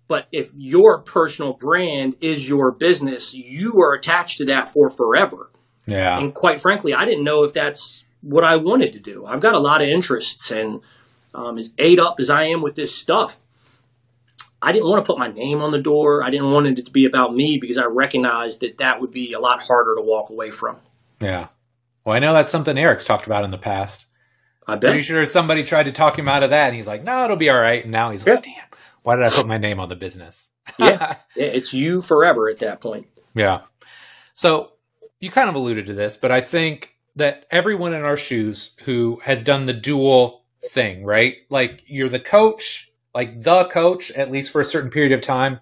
But if your personal brand is your business, you are attached to that for forever. Yeah. And quite frankly, I didn't know if that's what I wanted to do. I've got a lot of interests, and um, as ate up as I am with this stuff, I didn't want to put my name on the door. I didn't want it to be about me because I recognized that that would be a lot harder to walk away from. Yeah. Well, I know that's something Eric's talked about in the past. I bet. Pretty sure somebody tried to talk him out of that, and he's like, "No, it'll be all right." And now he's like, "Damn, why did I put my name on the business?" Yeah. Yeah, It's you forever at that point. Yeah. So you kind of alluded to this, but I think that everyone in our shoes who has done the dual thing, right? Like you're the coach, like the coach, at least for a certain period of time,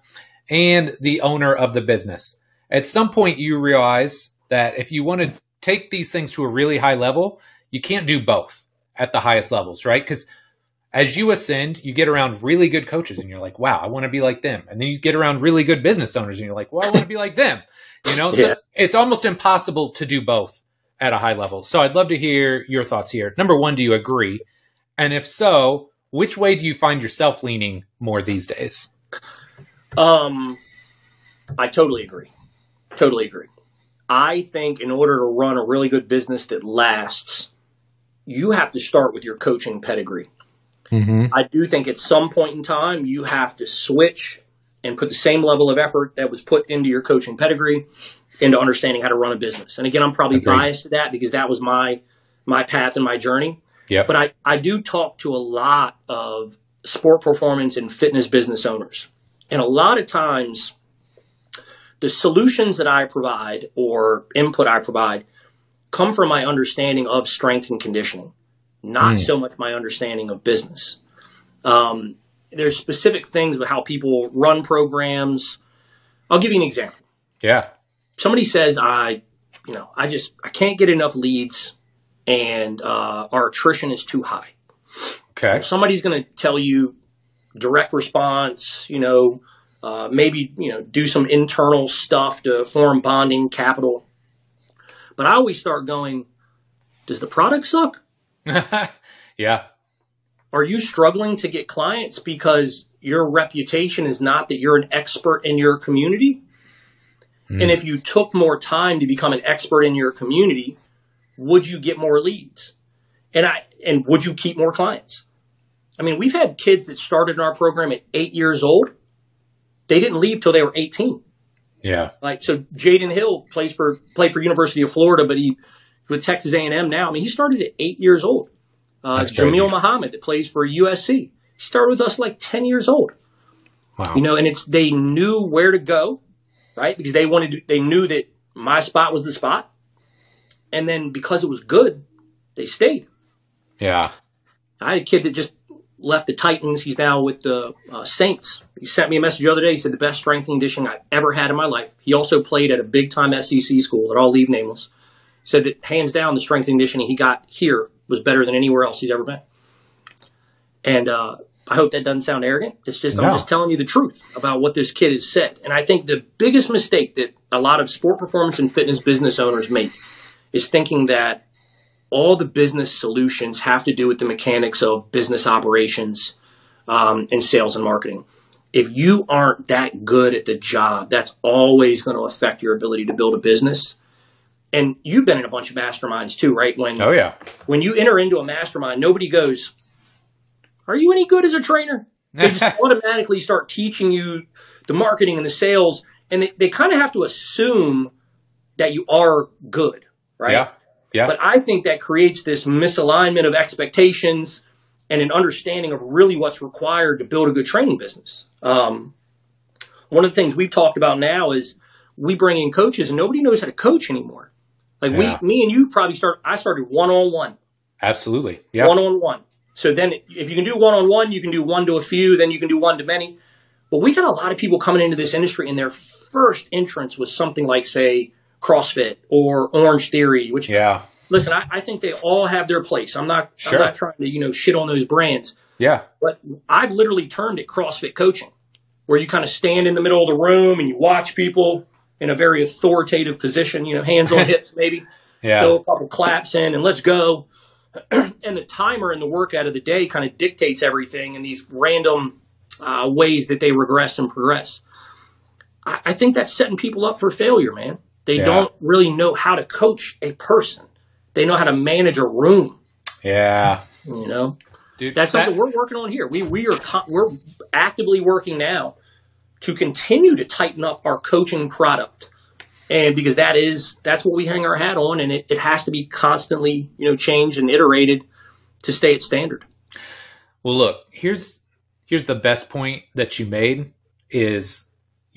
and the owner of the business. At some point, you realize that if you want to take these things to a really high level, you can't do both at the highest levels, right? Because as you ascend, you get around really good coaches and you're like, wow, I want to be like them. And then you get around really good business owners and you're like, well, I want to be like them. You know, so Yeah. it's almost impossible to do both at a high level. So I'd love to hear your thoughts here. Number one, do you agree? And if so, which way do you find yourself leaning more these days? Um, I totally agree. Totally agree. I think in order to run a really good business that lasts, you have to start with your coaching pedigree. Mm-hmm. I do think at some point in time you have to switch and put the same level of effort that was put into your coaching pedigree into understanding how to run a business. And again, I'm probably Agreed. biased to that because that was my my path and my journey. Yep. But I, I do talk to a lot of sport performance and fitness business owners. And a lot of times, the solutions that I provide or input I provide come from my understanding of strength and conditioning, not Hmm. so much my understanding of business. Um, there's specific things with how people run programs. I'll give you an example yeah. somebody says I, you know, I just I can't get enough leads, and uh, our attrition is too high. Okay. Somebody's going to tell you direct response, you know, uh, maybe you know do some internal stuff to form bonding capital. But I always start going, does the product suck? yeah. Are you struggling to get clients because your reputation is not that you're an expert in your community? Hmm. And if you took more time to become an expert in your community, would you get more leads? And I and would you keep more clients? I mean, we've had kids that started in our program at eight years old. They didn't leave till they were 18. Yeah. Like so, Jaden Hill plays for played for University of Florida, but he with Texas A&M now. I mean, he started at eight years old. Uh, That's crazy. Jamil Muhammad that plays for USC. He started with us like 10 years old. Wow. You know, and it's they knew where to go, right? Because they wanted to, they knew that my spot was the spot. And then because it was good, they stayed. yeah. I had a kid that just left the Titans. He's now with the uh, Saints. He sent me a message the other day. He said the best strength and conditioning I've ever had in my life. He also played at a big time SEC school that I'll leave nameless. Said that hands down the strength and conditioning he got here was better than anywhere else he's ever been. And uh, I hope that doesn't sound arrogant. It's just I'm just telling you the truth about what this kid has said. And I think the biggest mistake that a lot of sport performance and fitness business owners make is thinking that all the business solutions have to do with the mechanics of business operations um, and sales and marketing. If you aren't that good at the job, that's always going to affect your ability to build a business. And you've been in a bunch of masterminds too, right? When Oh yeah. when you enter into a mastermind, nobody goes, "Are you any good as a trainer?" They just automatically start teaching you the marketing and the sales, and they, they kind of have to assume that you are good, right? Yeah. Yeah. But I think that creates this misalignment of expectations and an understanding of really what's required to build a good training business. Um, one of the things we've talked about now is we bring in coaches and nobody knows how to coach anymore. Like Yeah. we, me and you probably start. I started one on one, Absolutely. Yeah. one on one. So then, if you can do one on one, you can do one to a few. Then you can do one to many. But we got a lot of people coming into this industry, and their first entrance was something like, say, CrossFit or Orange Theory. Which, Yeah. listen, I, I think they all have their place. I'm not, Sure. I'm not trying to, you know, shit on those brands. Yeah. But I've literally turned it CrossFit coaching, where you kind of stand in the middle of the room and you watch people in a very authoritative position, you know, hands on hips, maybe Yeah. throw a couple claps in and let's go. and the timer and the workout of the day kind of dictates everything in these random uh, ways that they regress and progress. I, I think that's setting people up for failure, man. They Yeah. don't really know how to coach a person. They know how to manage a room. Yeah. You know, Dude, that's that- something we're working on here. We we are co- we're actively working now to continue to tighten up our coaching product, and because that is that's what we hang our hat on, and it, it has to be constantly you know changed and iterated to stay at standard. Well, look, here's here's the best point that you made is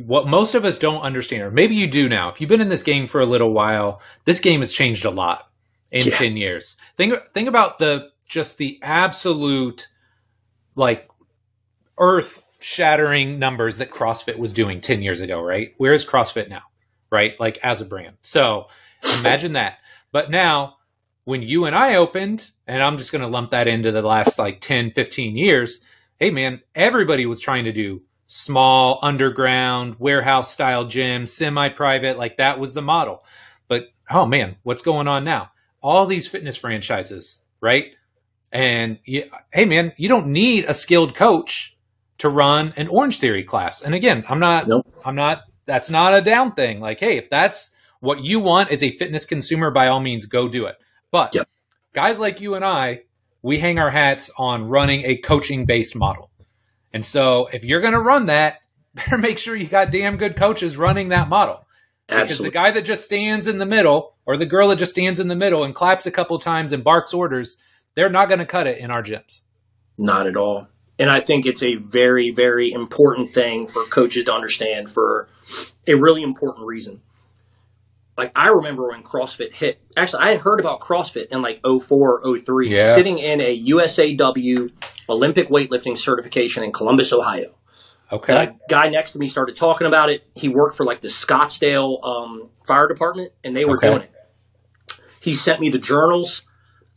what most of us don't understand, or maybe you do now. If you've been in this game for a little while, this game has changed a lot in Yeah. 10 years. Think think about the just the absolute like earth shattering numbers that CrossFit was doing 10 years ago, right? Where is CrossFit now? Right? Like as a brand. So, imagine that. But now when you and I opened, and I'm just going to lump that into the last like 10, 15 years, hey man, everybody was trying to do small, underground, warehouse style gym, semi private. Like that was the model. But oh man, what's going on now? All these fitness franchises, right? And you, hey man, you don't need a skilled coach to run an Orange Theory class. And again, I'm not, Nope. I'm not, that's not a down thing. Like, hey, if that's what you want as a fitness consumer, by all means, go do it. But Yep. guys like you and I, we hang our hats on running a coaching based model. And so if you're going to run that, better make sure you got damn good coaches running that model. Because the guy that just stands in the middle or the girl that just stands in the middle and claps a couple times and barks orders, they're not going to cut it in our gyms. not at all. And I think it's a very very important thing for coaches to understand for a really important reason. Like I remember when CrossFit hit. Actually, I had heard about CrossFit in like 04, 03, Yeah. sitting in a USAW Olympic weightlifting certification in Columbus, Ohio. Okay. The guy next to me started talking about it. He worked for like the Scottsdale um, Fire Department, and they were Okay. doing it. He sent me the journals,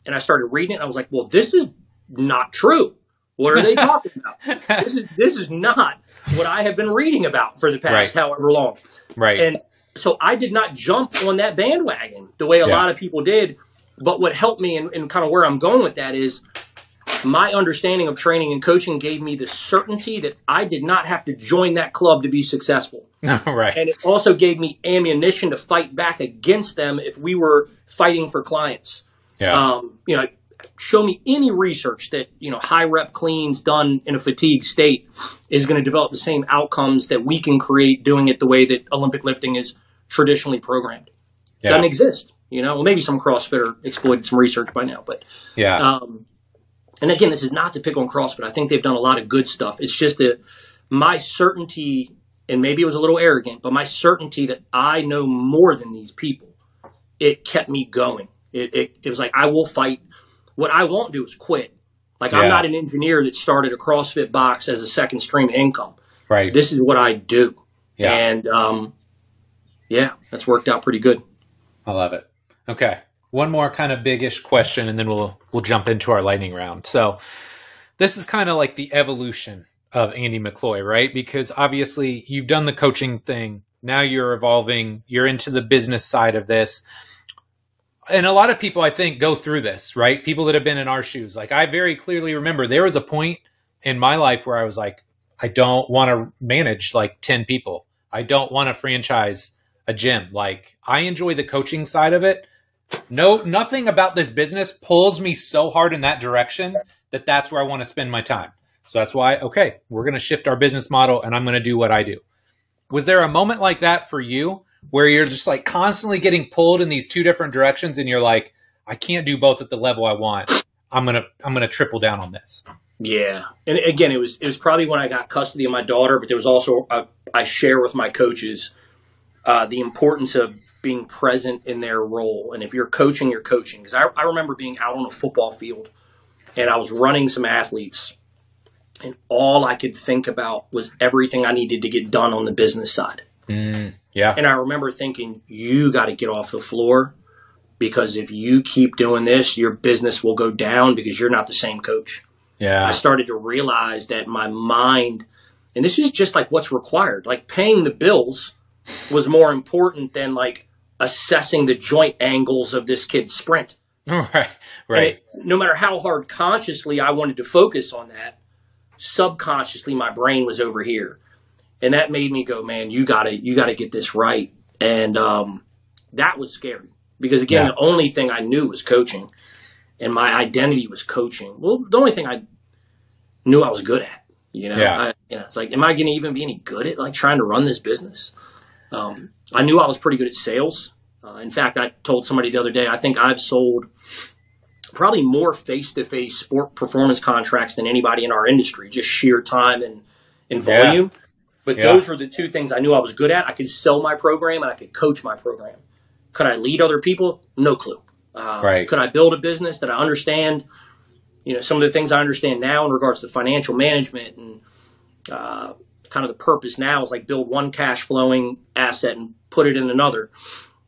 and I started reading it. I was like, "Well, this is not true. What are they talking about? This is this is not what I have been reading about for the past Right. however long." right. And so I did not jump on that bandwagon the way a Yeah. lot of people did. But what helped me, and, and kind of where I'm going with that, is my understanding of training and coaching gave me the certainty that I did not have to join that club to be successful. right. And it also gave me ammunition to fight back against them if we were fighting for clients. yeah. Um, you know, show me any research that you know high rep cleans done in a fatigued state is going to develop the same outcomes that we can create doing it the way that Olympic lifting is traditionally programmed. yeah. Doesn't exist. You know, well, maybe some CrossFitter exploited some research by now, but yeah. um, and again, this is not to pick on CrossFit. I think they've done a lot of good stuff. It's just that my certainty, and maybe it was a little arrogant, but my certainty that I know more than these people, it kept me going. It, it, it was like, I will fight. What I won't do is quit. Like, Yeah. I'm not an engineer that started a CrossFit box as a second stream income. right. This is what I do. yeah. And um, yeah, that's worked out pretty good. I love it. Okay. One more kind of biggish question and then we'll we'll jump into our lightning round. So this is kind of like the evolution of Andy McCloy, right? Because obviously you've done the coaching thing. Now you're evolving, you're into the business side of this. And a lot of people I think go through this, right? People that have been in our shoes. Like I very clearly remember there was a point in my life where I was like I don't want to manage like 10 people. I don't want to franchise a gym. Like I enjoy the coaching side of it. No, nothing about this business pulls me so hard in that direction that that's where I want to spend my time. So that's why, okay, we're going to shift our business model and I'm going to do what I do. Was there a moment like that for you where you're just like constantly getting pulled in these two different directions and you're like, I can't do both at the level I want. I'm gonna I'm gonna triple down on this. Yeah, and again, it was it was probably when I got custody of my daughter, but there was also a, I share with my coaches uh, the importance of being present in their role, and if you're coaching, you're coaching. Because I, I remember being out on a football field, and I was running some athletes, and all I could think about was everything I needed to get done on the business side. Mm, yeah, and I remember thinking, you got to get off the floor because if you keep doing this, your business will go down because you're not the same coach. Yeah. I started to realize that my mind, and this is just like what's required, like paying the bills was more important than like assessing the joint angles of this kid's sprint. Right, right. It, no matter how hard consciously I wanted to focus on that, subconsciously my brain was over here, and that made me go, "Man, you gotta, you gotta get this right." And um, that was scary because again, yeah. the only thing I knew was coaching, and my identity was coaching. Well, the only thing I knew I was good at, you know, yeah. I, you know, it's like, am I going to even be any good at like trying to run this business? Um, I knew I was pretty good at sales. Uh, in fact, I told somebody the other day, I think I've sold probably more face-to-face sport performance contracts than anybody in our industry, just sheer time and, and volume. Yeah. But yeah. those were the two things I knew I was good at. I could sell my program and I could coach my program. Could I lead other people? No clue. Uh, right. Could I build a business that I understand? You know, some of the things I understand now in regards to financial management and uh, kind of the purpose now is like build one cash flowing asset and put it in another.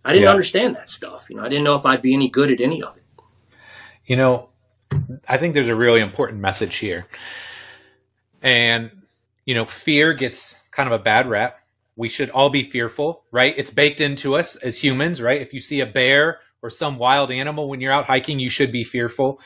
I didn't yeah. understand that stuff. You know, I didn't know if I'd be any good at any of it. You know, I think there's a really important message here. And, you know, fear gets kind of a bad rap. We should all be fearful, right? It's baked into us as humans, right? If you see a bear or some wild animal when you're out hiking, you should be fearful.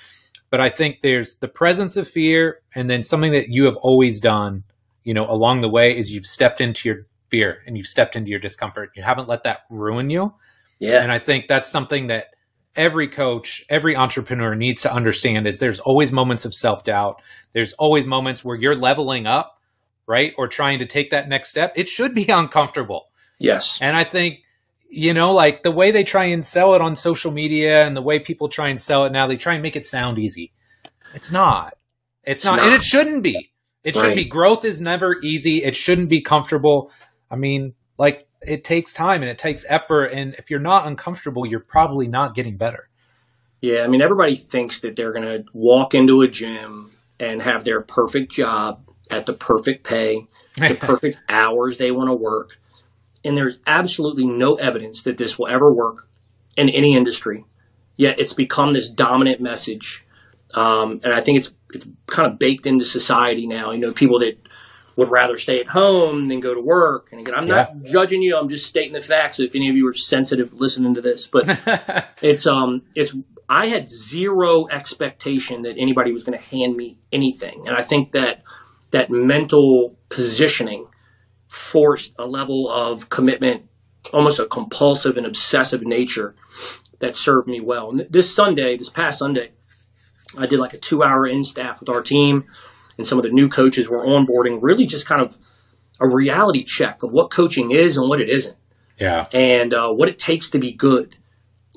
But I think there's the presence of fear and then something that you have always done you know, along the way is you've stepped into your fear and you've stepped into your discomfort. You haven't let that ruin you. Yeah. And I think that's something that every coach, every entrepreneur needs to understand is there's always moments of self-doubt. There's always moments where you're leveling up, right? Or trying to take that next step. It should be uncomfortable. Yes. And I think you know, like the way they try and sell it on social media and the way people try and sell it now, they try and make it sound easy. It's not. It's, it's not, not, and it shouldn't be. It should right. be growth is never easy. It shouldn't be comfortable. I mean, like it takes time and it takes effort. And if you're not uncomfortable, you're probably not getting better. Yeah, I mean, everybody thinks that they're going to walk into a gym and have their perfect job at the perfect pay, the perfect hours they want to work. And there's absolutely no evidence that this will ever work in any industry. Yet it's become this dominant message um, and I think it's it's kind of baked into society now. You know, people that would rather stay at home than go to work. And again, I'm yeah. not judging you. I'm just stating the facts. If any of you are sensitive listening to this, but it's um it's I had zero expectation that anybody was going to hand me anything, and I think that that mental positioning forced a level of commitment, almost a compulsive and obsessive nature that served me well. And this Sunday, this past Sunday, I did like a two hour in staff with our team, and some of the new coaches were onboarding, really just kind of a reality check of what coaching is and what it isn't. Yeah. And uh, what it takes to be good.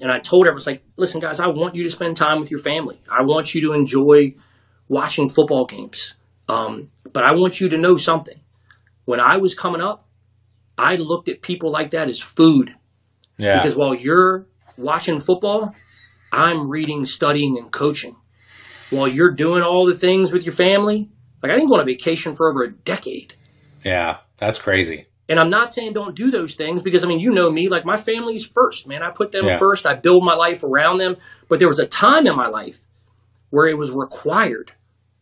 And I told everyone, like, listen, guys, I want you to spend time with your family. I want you to enjoy watching football games. Um, but I want you to know something. When I was coming up, I looked at people like that as food. Yeah. Because while you're watching football, I'm reading, studying, and coaching while you're doing all the things with your family. Like I didn't go on a vacation for over a decade. Yeah, that's crazy. And I'm not saying don't do those things because I mean, you know me, like my family's first, man. I put them yeah. first. I build my life around them. But there was a time in my life where it was required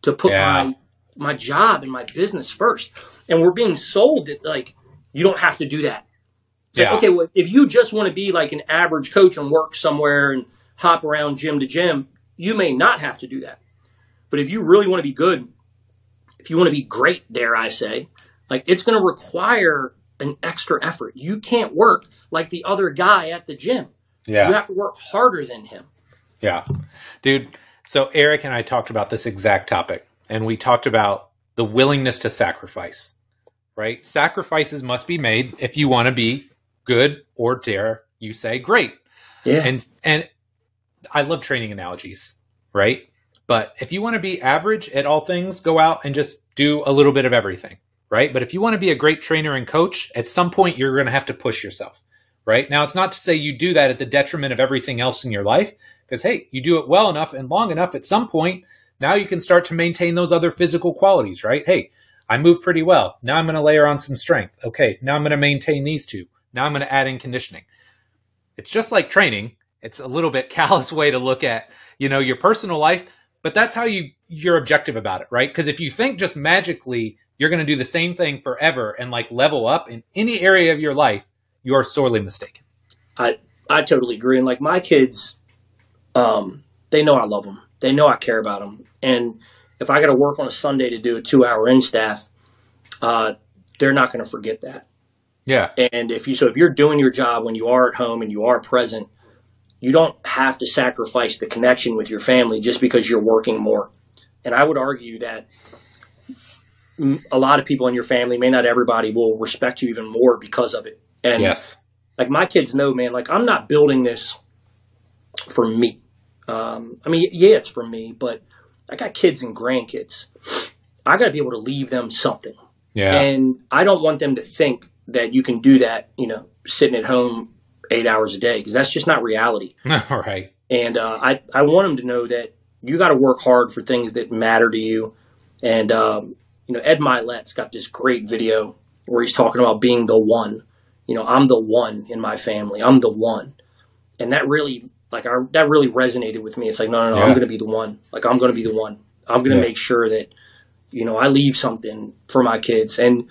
to put yeah. my my job and my business first. And we're being sold that like you don't have to do that. It's yeah. Like, okay, well, if you just want to be like an average coach and work somewhere and hop around gym to gym, you may not have to do that. But if you really want to be good, if you want to be great, dare I say, like it's going to require an extra effort. You can't work like the other guy at the gym. Yeah. You have to work harder than him. Yeah. Dude, so Eric and I talked about this exact topic and we talked about the willingness to sacrifice. right? Sacrifices must be made if you want to be good or dare you say great. Yeah. And and I love training analogies, right? But if you want to be average at all things, go out and just do a little bit of everything, right? But if you want to be a great trainer and coach, at some point you're going to have to push yourself, right? Now, it's not to say you do that at the detriment of everything else in your life, because hey, you do it well enough and long enough at some point, now you can start to maintain those other physical qualities, right? Hey, I move pretty well. Now I'm going to layer on some strength. Okay, now I'm going to maintain these two. Now I'm going to add in conditioning. It's just like training. It's a little bit callous way to look at, you know, your personal life, but that's how you you're objective about it, right? Because if you think just magically you're going to do the same thing forever and like level up in any area of your life, you are sorely mistaken. I I totally agree. And like my kids, um, they know I love them. They know I care about them. And if I got to work on a Sunday to do a two hour in staff, uh, they're not going to forget that. Yeah. And if you so if you're doing your job when you are at home and you are present, you don't have to sacrifice the connection with your family just because you're working more. And I would argue that a lot of people in your family, may not everybody, will respect you even more because of it. And yes. like my kids know, man, like I'm not building this for me. Um, I mean, yeah, it's for me, but I got kids and grandkids. I got to be able to leave them something. Yeah. And I don't want them to think that you can do that, you know, sitting at home eight hours a day because that's just not reality. All right. And uh, I I want them to know that you got to work hard for things that matter to you. And um, you know, Ed Mylett's got this great video where he's talking about being the one. You know, I'm the one in my family. I'm the one, and that really like I, that really resonated with me. It's like no, no, no, Yeah. I'm going to be the one. Like I'm going to be the one. I'm going to Yeah. make sure that you know I leave something for my kids and.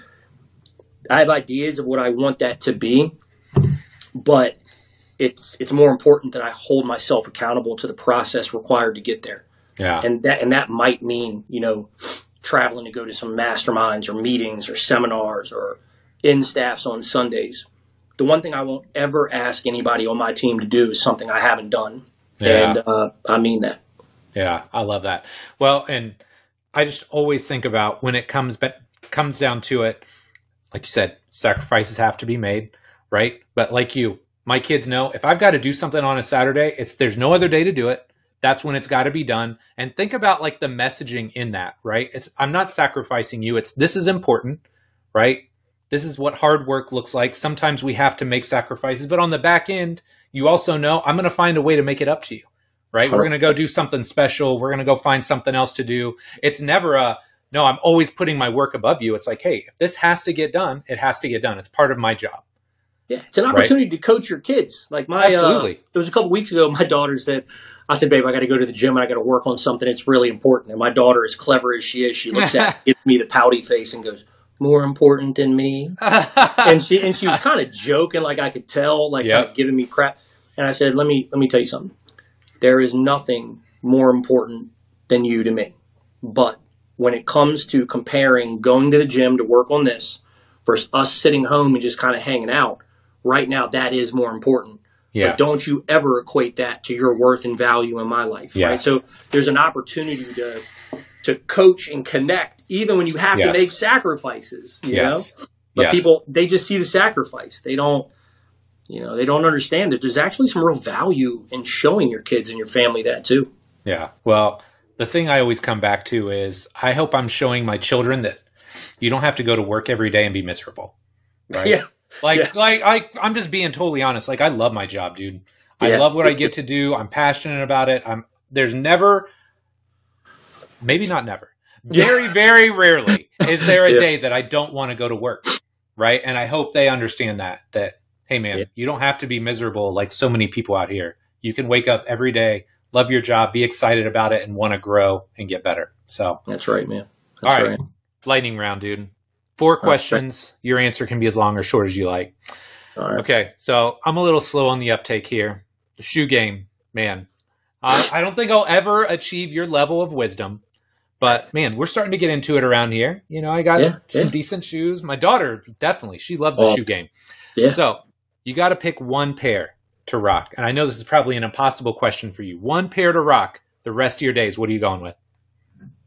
I have ideas of what I want that to be, but it's it's more important that I hold myself accountable to the process required to get there. Yeah. And that and that might mean, you know, traveling to go to some masterminds or meetings or seminars or in staffs on Sundays. The one thing I won't ever ask anybody on my team to do is something I haven't done. Yeah. And uh, I mean that. Yeah, I love that. Well, and I just always think about when it comes but comes down to it, like you said, sacrifices have to be made, right? But like you, my kids know if I've got to do something on a Saturday, it's there's no other day to do it. That's when it's got to be done. And think about like the messaging in that, right? It's I'm not sacrificing you. It's this is important, right? This is what hard work looks like. Sometimes we have to make sacrifices, but on the back end, you also know I'm going to find a way to make it up to you right? We're going to go do something special. We're going to go find something else to do. It's never a, no, I'm always putting my work above you. It's like, hey, if this has to get done, it has to get done. It's part of my job. Yeah, it's an opportunity to coach your kids. Like my, Absolutely. Uh, it was a couple weeks ago. My daughter said, "I said, babe, I got to go to the gym and I got to work on something. It's really important." And my daughter, as clever as she is, she looks at gives me the pouty face and goes, "More important than me." and she and she was kind of joking, like I could tell, like Yep. giving me crap. And I said, "Let me let me tell you something. There is nothing more important than you to me. But when it comes to comparing going to the gym to work on this versus us sitting home and just kind of hanging out, right now that is more important. yeah. But don't you ever equate that to your worth and value in my life, right? So there's an opportunity to to coach and connect, even when you have Yes. to make sacrifices. You know, but yes. people they just see the sacrifice. They don't, you know, they don't understand that there's actually some real value in showing your kids and your family that too. Yeah. Well, the thing I always come back to is I hope I'm showing my children that you don't have to go to work every day and be miserable. Right? Yeah. Like, Yeah. like I, I'm just being totally honest. Like, I love my job, dude. I Yeah. love what I get to do. I'm passionate about it. I'm. There's never, maybe not never, very, very rarely is there a Yeah. day that I don't want to go to work. Right. And I hope they understand that. That hey, man, Yeah. you don't have to be miserable like so many people out here. You can wake up every day, love your job, be excited about it, and want to grow and get better. So, That's right, man. all That's right, lightning round, dude. Four questions. Your answer can be as long or short as you like. All right. Okay, so I'm a little slow on the uptake here. The shoe game, man. I, I don't think I'll ever achieve your level of wisdom, but man, we're starting to get into it around here. You know, I got Yeah, some yeah. decent shoes. My daughter definitely, she loves the Oh, shoe game. yeah. So you got to pick one pair to rock, and I know this is probably an impossible question for you. One pair to rock the rest of your days. What are you going with?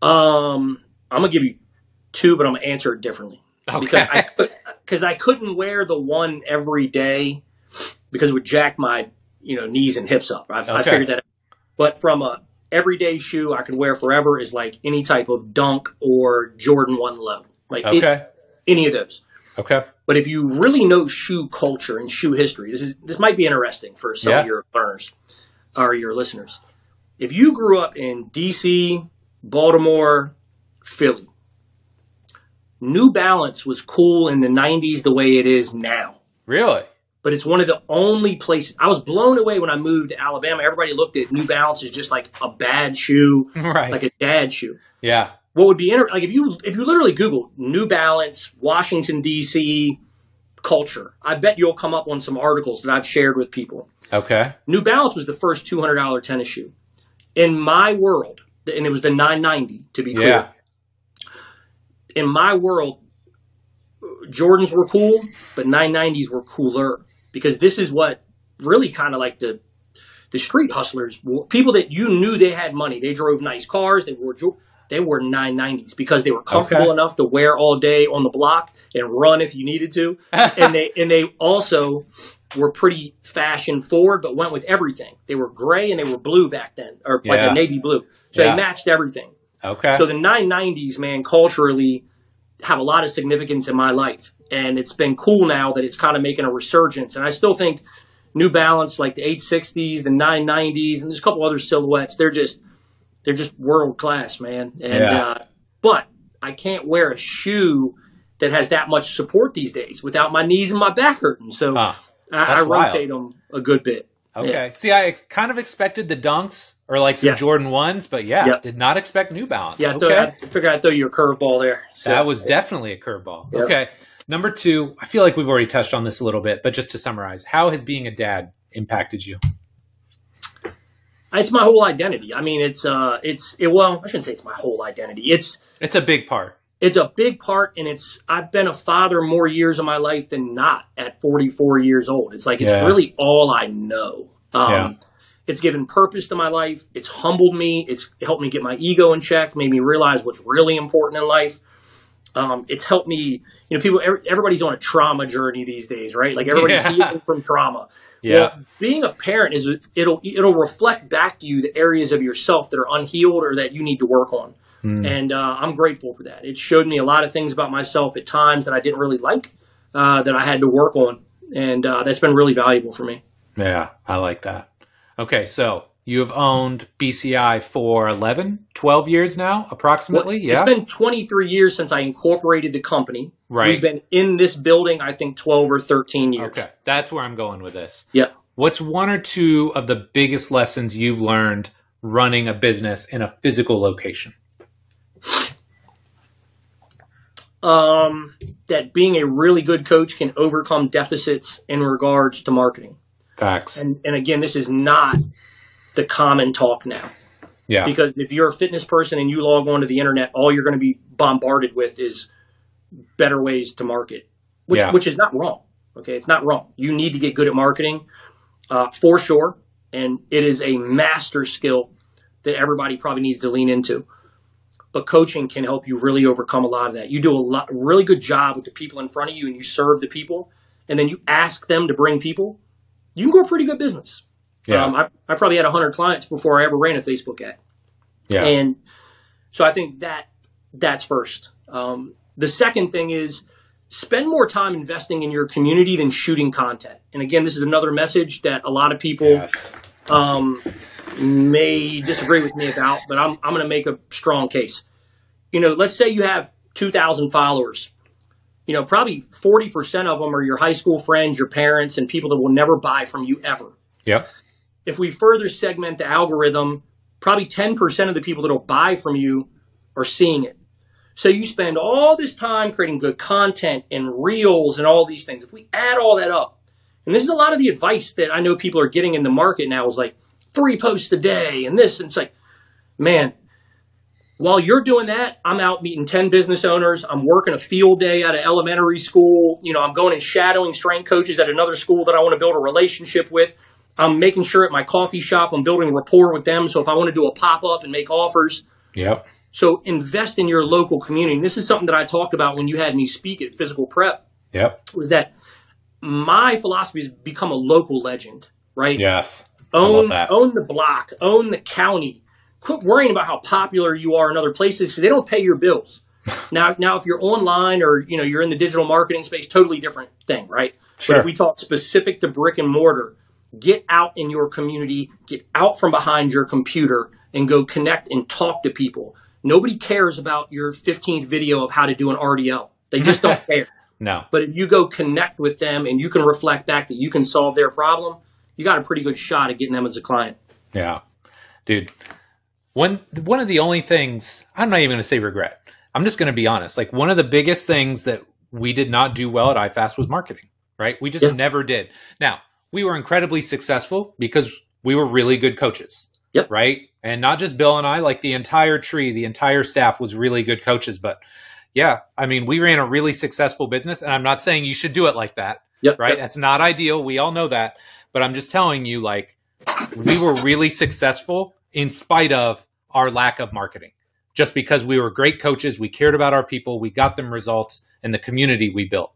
Um, I'm gonna give you two, but I'm gonna answer it differently. Okay. because I because I couldn't wear the one every day because it would jack my you know knees and hips up. I, I figured that. out. But from a everyday shoe I could wear forever is like any type of Dunk or Jordan One Low, like it- any of those. Okay. But if you really know shoe culture and shoe history, this is this might be interesting for some Yeah. of your learners or your listeners. If you grew up in DC, Baltimore, Philly, New Balance was cool in the 90s the way it is now. Really? But it's one of the only places I was blown away when I moved to Alabama. Everybody looked at New Balance as just like a bad shoe, Right. like a dad shoe yeah. what would be inter- like if you if you literally Google New Balance, Washington D.C. culture, I bet you'll come up on some articles that I've shared with people. Okay. New Balance was the first two hundred dollar tennis shoe in my world, and it was the nine ninety to be clear. Yeah. In my world, Jordans were cool, but nine nineties were cooler because this is what really kind of like the the street hustlers, people that you knew they had money. They drove nice cars. They wore they wore 990s because they were comfortable Okay. enough to wear all day on the block and run if you needed to. and they and they also were pretty fashion forward, but went with everything. They were gray and they were blue back then, or like a navy blue. So Yeah. they matched everything. Okay. So the 990s, man, culturally have a lot of significance in my life. And it's been cool now that it's kind of making a resurgence. And I still think New Balance, like the 860s, the 990s, and there's a couple other silhouettes, they're just they're just world class, man. And Yeah. uh, but I can't wear a shoe that has that much support these days without my knees and my back hurting. So Huh. I, I That's wild. rotate them a good bit. Okay. Yeah. See, I ex- kind of expected the dunks or like some Yeah. Jordan ones, but yeah, Yep. did not expect New Balance. Yeah, I, okay. thought, I figured I'd throw you a curveball there. So, that was definitely a curveball. Yep. Okay. Number two, I feel like we've already touched on this a little bit, but just to summarize, how has being a dad impacted you? It's my whole identity. I mean, it's uh, it's it. Well, I shouldn't say it's my whole identity. It's It's a big part. it's a big part, and it's I've been a father more years of my life than not at 44 years old. It's like it's Yeah. really all I know. Um, Yeah. It's given purpose to my life. It's humbled me. It's helped me get my ego in check. Made me realize what's really important in life. Um, it's helped me. You know, people. Everybody's on a trauma journey these days, right? Like everybody's Yeah. healing from trauma. Yeah. Well, being a parent is it'll it'll reflect back to you the areas of yourself that are unhealed or that you need to work on. Hmm. And uh, I'm grateful for that. It showed me a lot of things about myself at times that I didn't really like uh, that I had to work on, and uh, that's been really valuable for me. Yeah, I like that. Okay, so you have owned BCI for 11, 12 years now, approximately. Well, yeah. It's been 23 years since I incorporated the company. Right. We've been in this building, I think, 12 or 13 years. okay, that's where I'm going with this. Yeah. What's one or two of the biggest lessons you've learned running a business in a physical location? Um, that being a really good coach can overcome deficits in regards to marketing. Facts. And, and again, this is not the common talk now. yeah. because if you're a fitness person and you log onto the internet, all you're going to be bombarded with is better ways to market, which Yeah. which is not wrong. Okay, it's not wrong. You need to get good at marketing uh, for sure, and it is a master skill that everybody probably needs to lean into. But coaching can help you really overcome a lot of that. You do a lot, really good job with the people in front of you, and you serve the people, and then you ask them to bring people. You can grow a pretty good business. Yeah. Um, I, I probably had 100 clients before I ever ran a Facebook ad. yeah. And so I think that that's first. Um, the second thing is spend more time investing in your community than shooting content. And again, this is another message that a lot of people yes. um, may disagree with me about, but I'm, I'm going to make a strong case. You know, let's say you have 2,000 followers. You know, probably 40% of them are your high school friends, your parents, and people that will never buy from you ever Yep. If we further segment the algorithm, probably 10% of the people that will buy from you are seeing it. So you spend all this time creating good content and reels and all these things. If we add all that up, and this is a lot of the advice that I know people are getting in the market now is like three posts a day and this, and it's like, man, while you're doing that, I'm out meeting 10 business owners. I'm working a field day at an elementary school. You know, I'm going and shadowing strength coaches at another school that I want to build a relationship with. I'm making sure at my coffee shop I'm building rapport with them. So if I want to do a pop up and make offers, Yep. So invest in your local community. And this is something that I talked about when you had me speak at Physical Prep. Yep. Was that my philosophy is become a local legend, right? Yes. Own own the block, own the county. Quit worrying about how popular you are in other places because they don't pay your bills. now, now if you're online or you know you're in the digital marketing space, totally different thing, right? Sure. But if we talk specific to brick and mortar, get out in your community, get out from behind your computer, and go connect and talk to people. Nobody cares about your 15th video of how to do an RDL. They just don't care. No. But if you go connect with them and you can reflect back that you can solve their problem, you got a pretty good shot at getting them as a client. Yeah. Dude, one one of the only things I'm not even going to say regret. I'm just going to be honest. Like one of the biggest things that we did not do well at iFast was marketing, right? We just Yeah. never did. Now, we were incredibly successful because we were really good coaches. Yep. Right? And not just Bill and I, like the entire tree, the entire staff was really good coaches, but yeah, I mean, we ran a really successful business and I'm not saying you should do it like that Yep. right? Yep. That's not ideal. We all know that. But I'm just telling you, like, we were really successful in spite of our lack of marketing. Just because we were great coaches, we cared about our people, we got them results, and the community we built.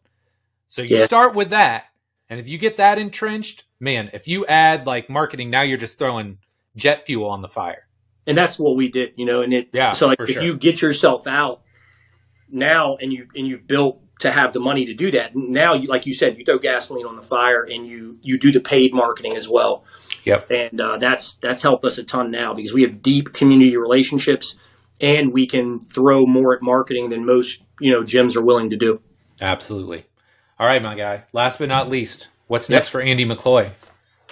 So you Yeah. start with that. And if you get that entrenched, man, if you add like marketing, now you're just throwing jet fuel on the fire. and that's what we did, you know. And it, Yeah, so like if sure. you get yourself out now and you and you built to have the money to do that, now you like you said, you throw gasoline on the fire and you you do the paid marketing as well. Yep. and uh, that's that's helped us a ton now because we have deep community relationships and we can throw more at marketing than most you know gyms are willing to do. Absolutely. All right, my guy. Last but not least, what's Yep. next for Andy McCloy?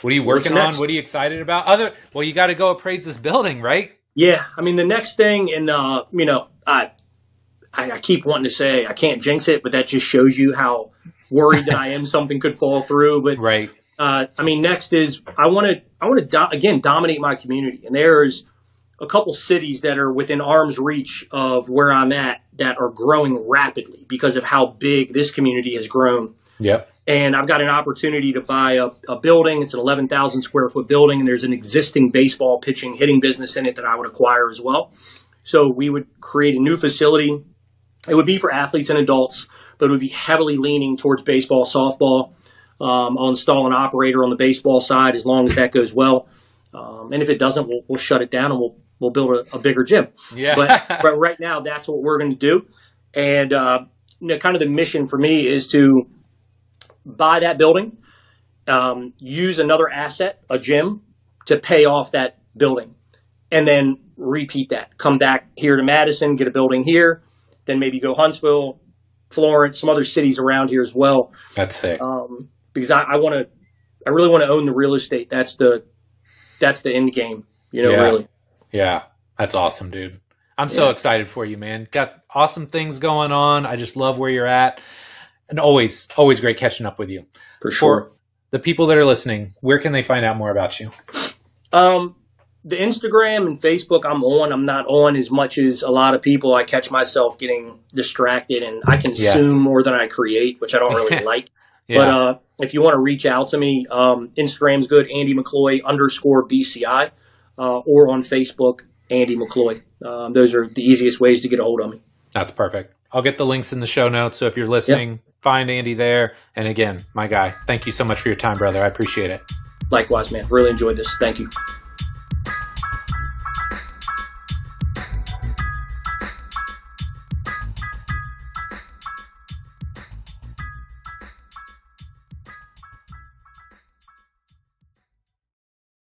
What are you working on? What are you excited about? Other well, you got to go appraise this building, right? Yeah, I mean the next thing, and uh, you know, I, I I keep wanting to say I can't jinx it, but that just shows you how worried that I am something could fall through. But Right. uh, I mean, next is I want to I want to do- again dominate my community, and there's a couple cities that are within arm's reach of where I'm at that are growing rapidly because of how big this community has grown. Yep. And I've got an opportunity to buy a, a building. It's an 11,000 square foot building, and there's an existing baseball pitching hitting business in it that I would acquire as well. So we would create a new facility. It would be for athletes and adults, but it would be heavily leaning towards baseball, softball. Um, I'll install an operator on the baseball side as long as that goes well. Um, and if it doesn't, we'll, we'll shut it down and we'll we'll build a, a bigger gym. Yeah. But but right now, that's what we're going to do. And uh, you know, kind of the mission for me is to buy that building, um, use another asset, a gym, to pay off that building, and then repeat that. Come back here to Madison, get a building here, then maybe go Huntsville, Florence, some other cities around here as well. That's sick. Um, because I, I want to, I really want to own the real estate. That's the, that's the end game. You know, Yeah. really. Yeah. That's awesome, dude. I'm so excited for you, man. Got awesome things going on. I just love where you're at. And always, always great catching up with you. For sure. For the people that are listening, where can they find out more about you? Um, the Instagram and Facebook I'm on. I'm not on as much as a lot of people. I catch myself getting distracted and I consume Yes. more than I create, which I don't really like. Yeah. But uh, if you want to reach out to me, um, Instagram's good, Andy McCloy underscore BCI, uh, or on Facebook, Andy McCloy. Um, those are the easiest ways to get a hold of me. That's perfect. I'll get the links in the show notes. So if you're listening, find Andy there. And again, my guy, thank you so much for your time, brother. I appreciate it. Likewise, man. Really enjoyed this. Thank you.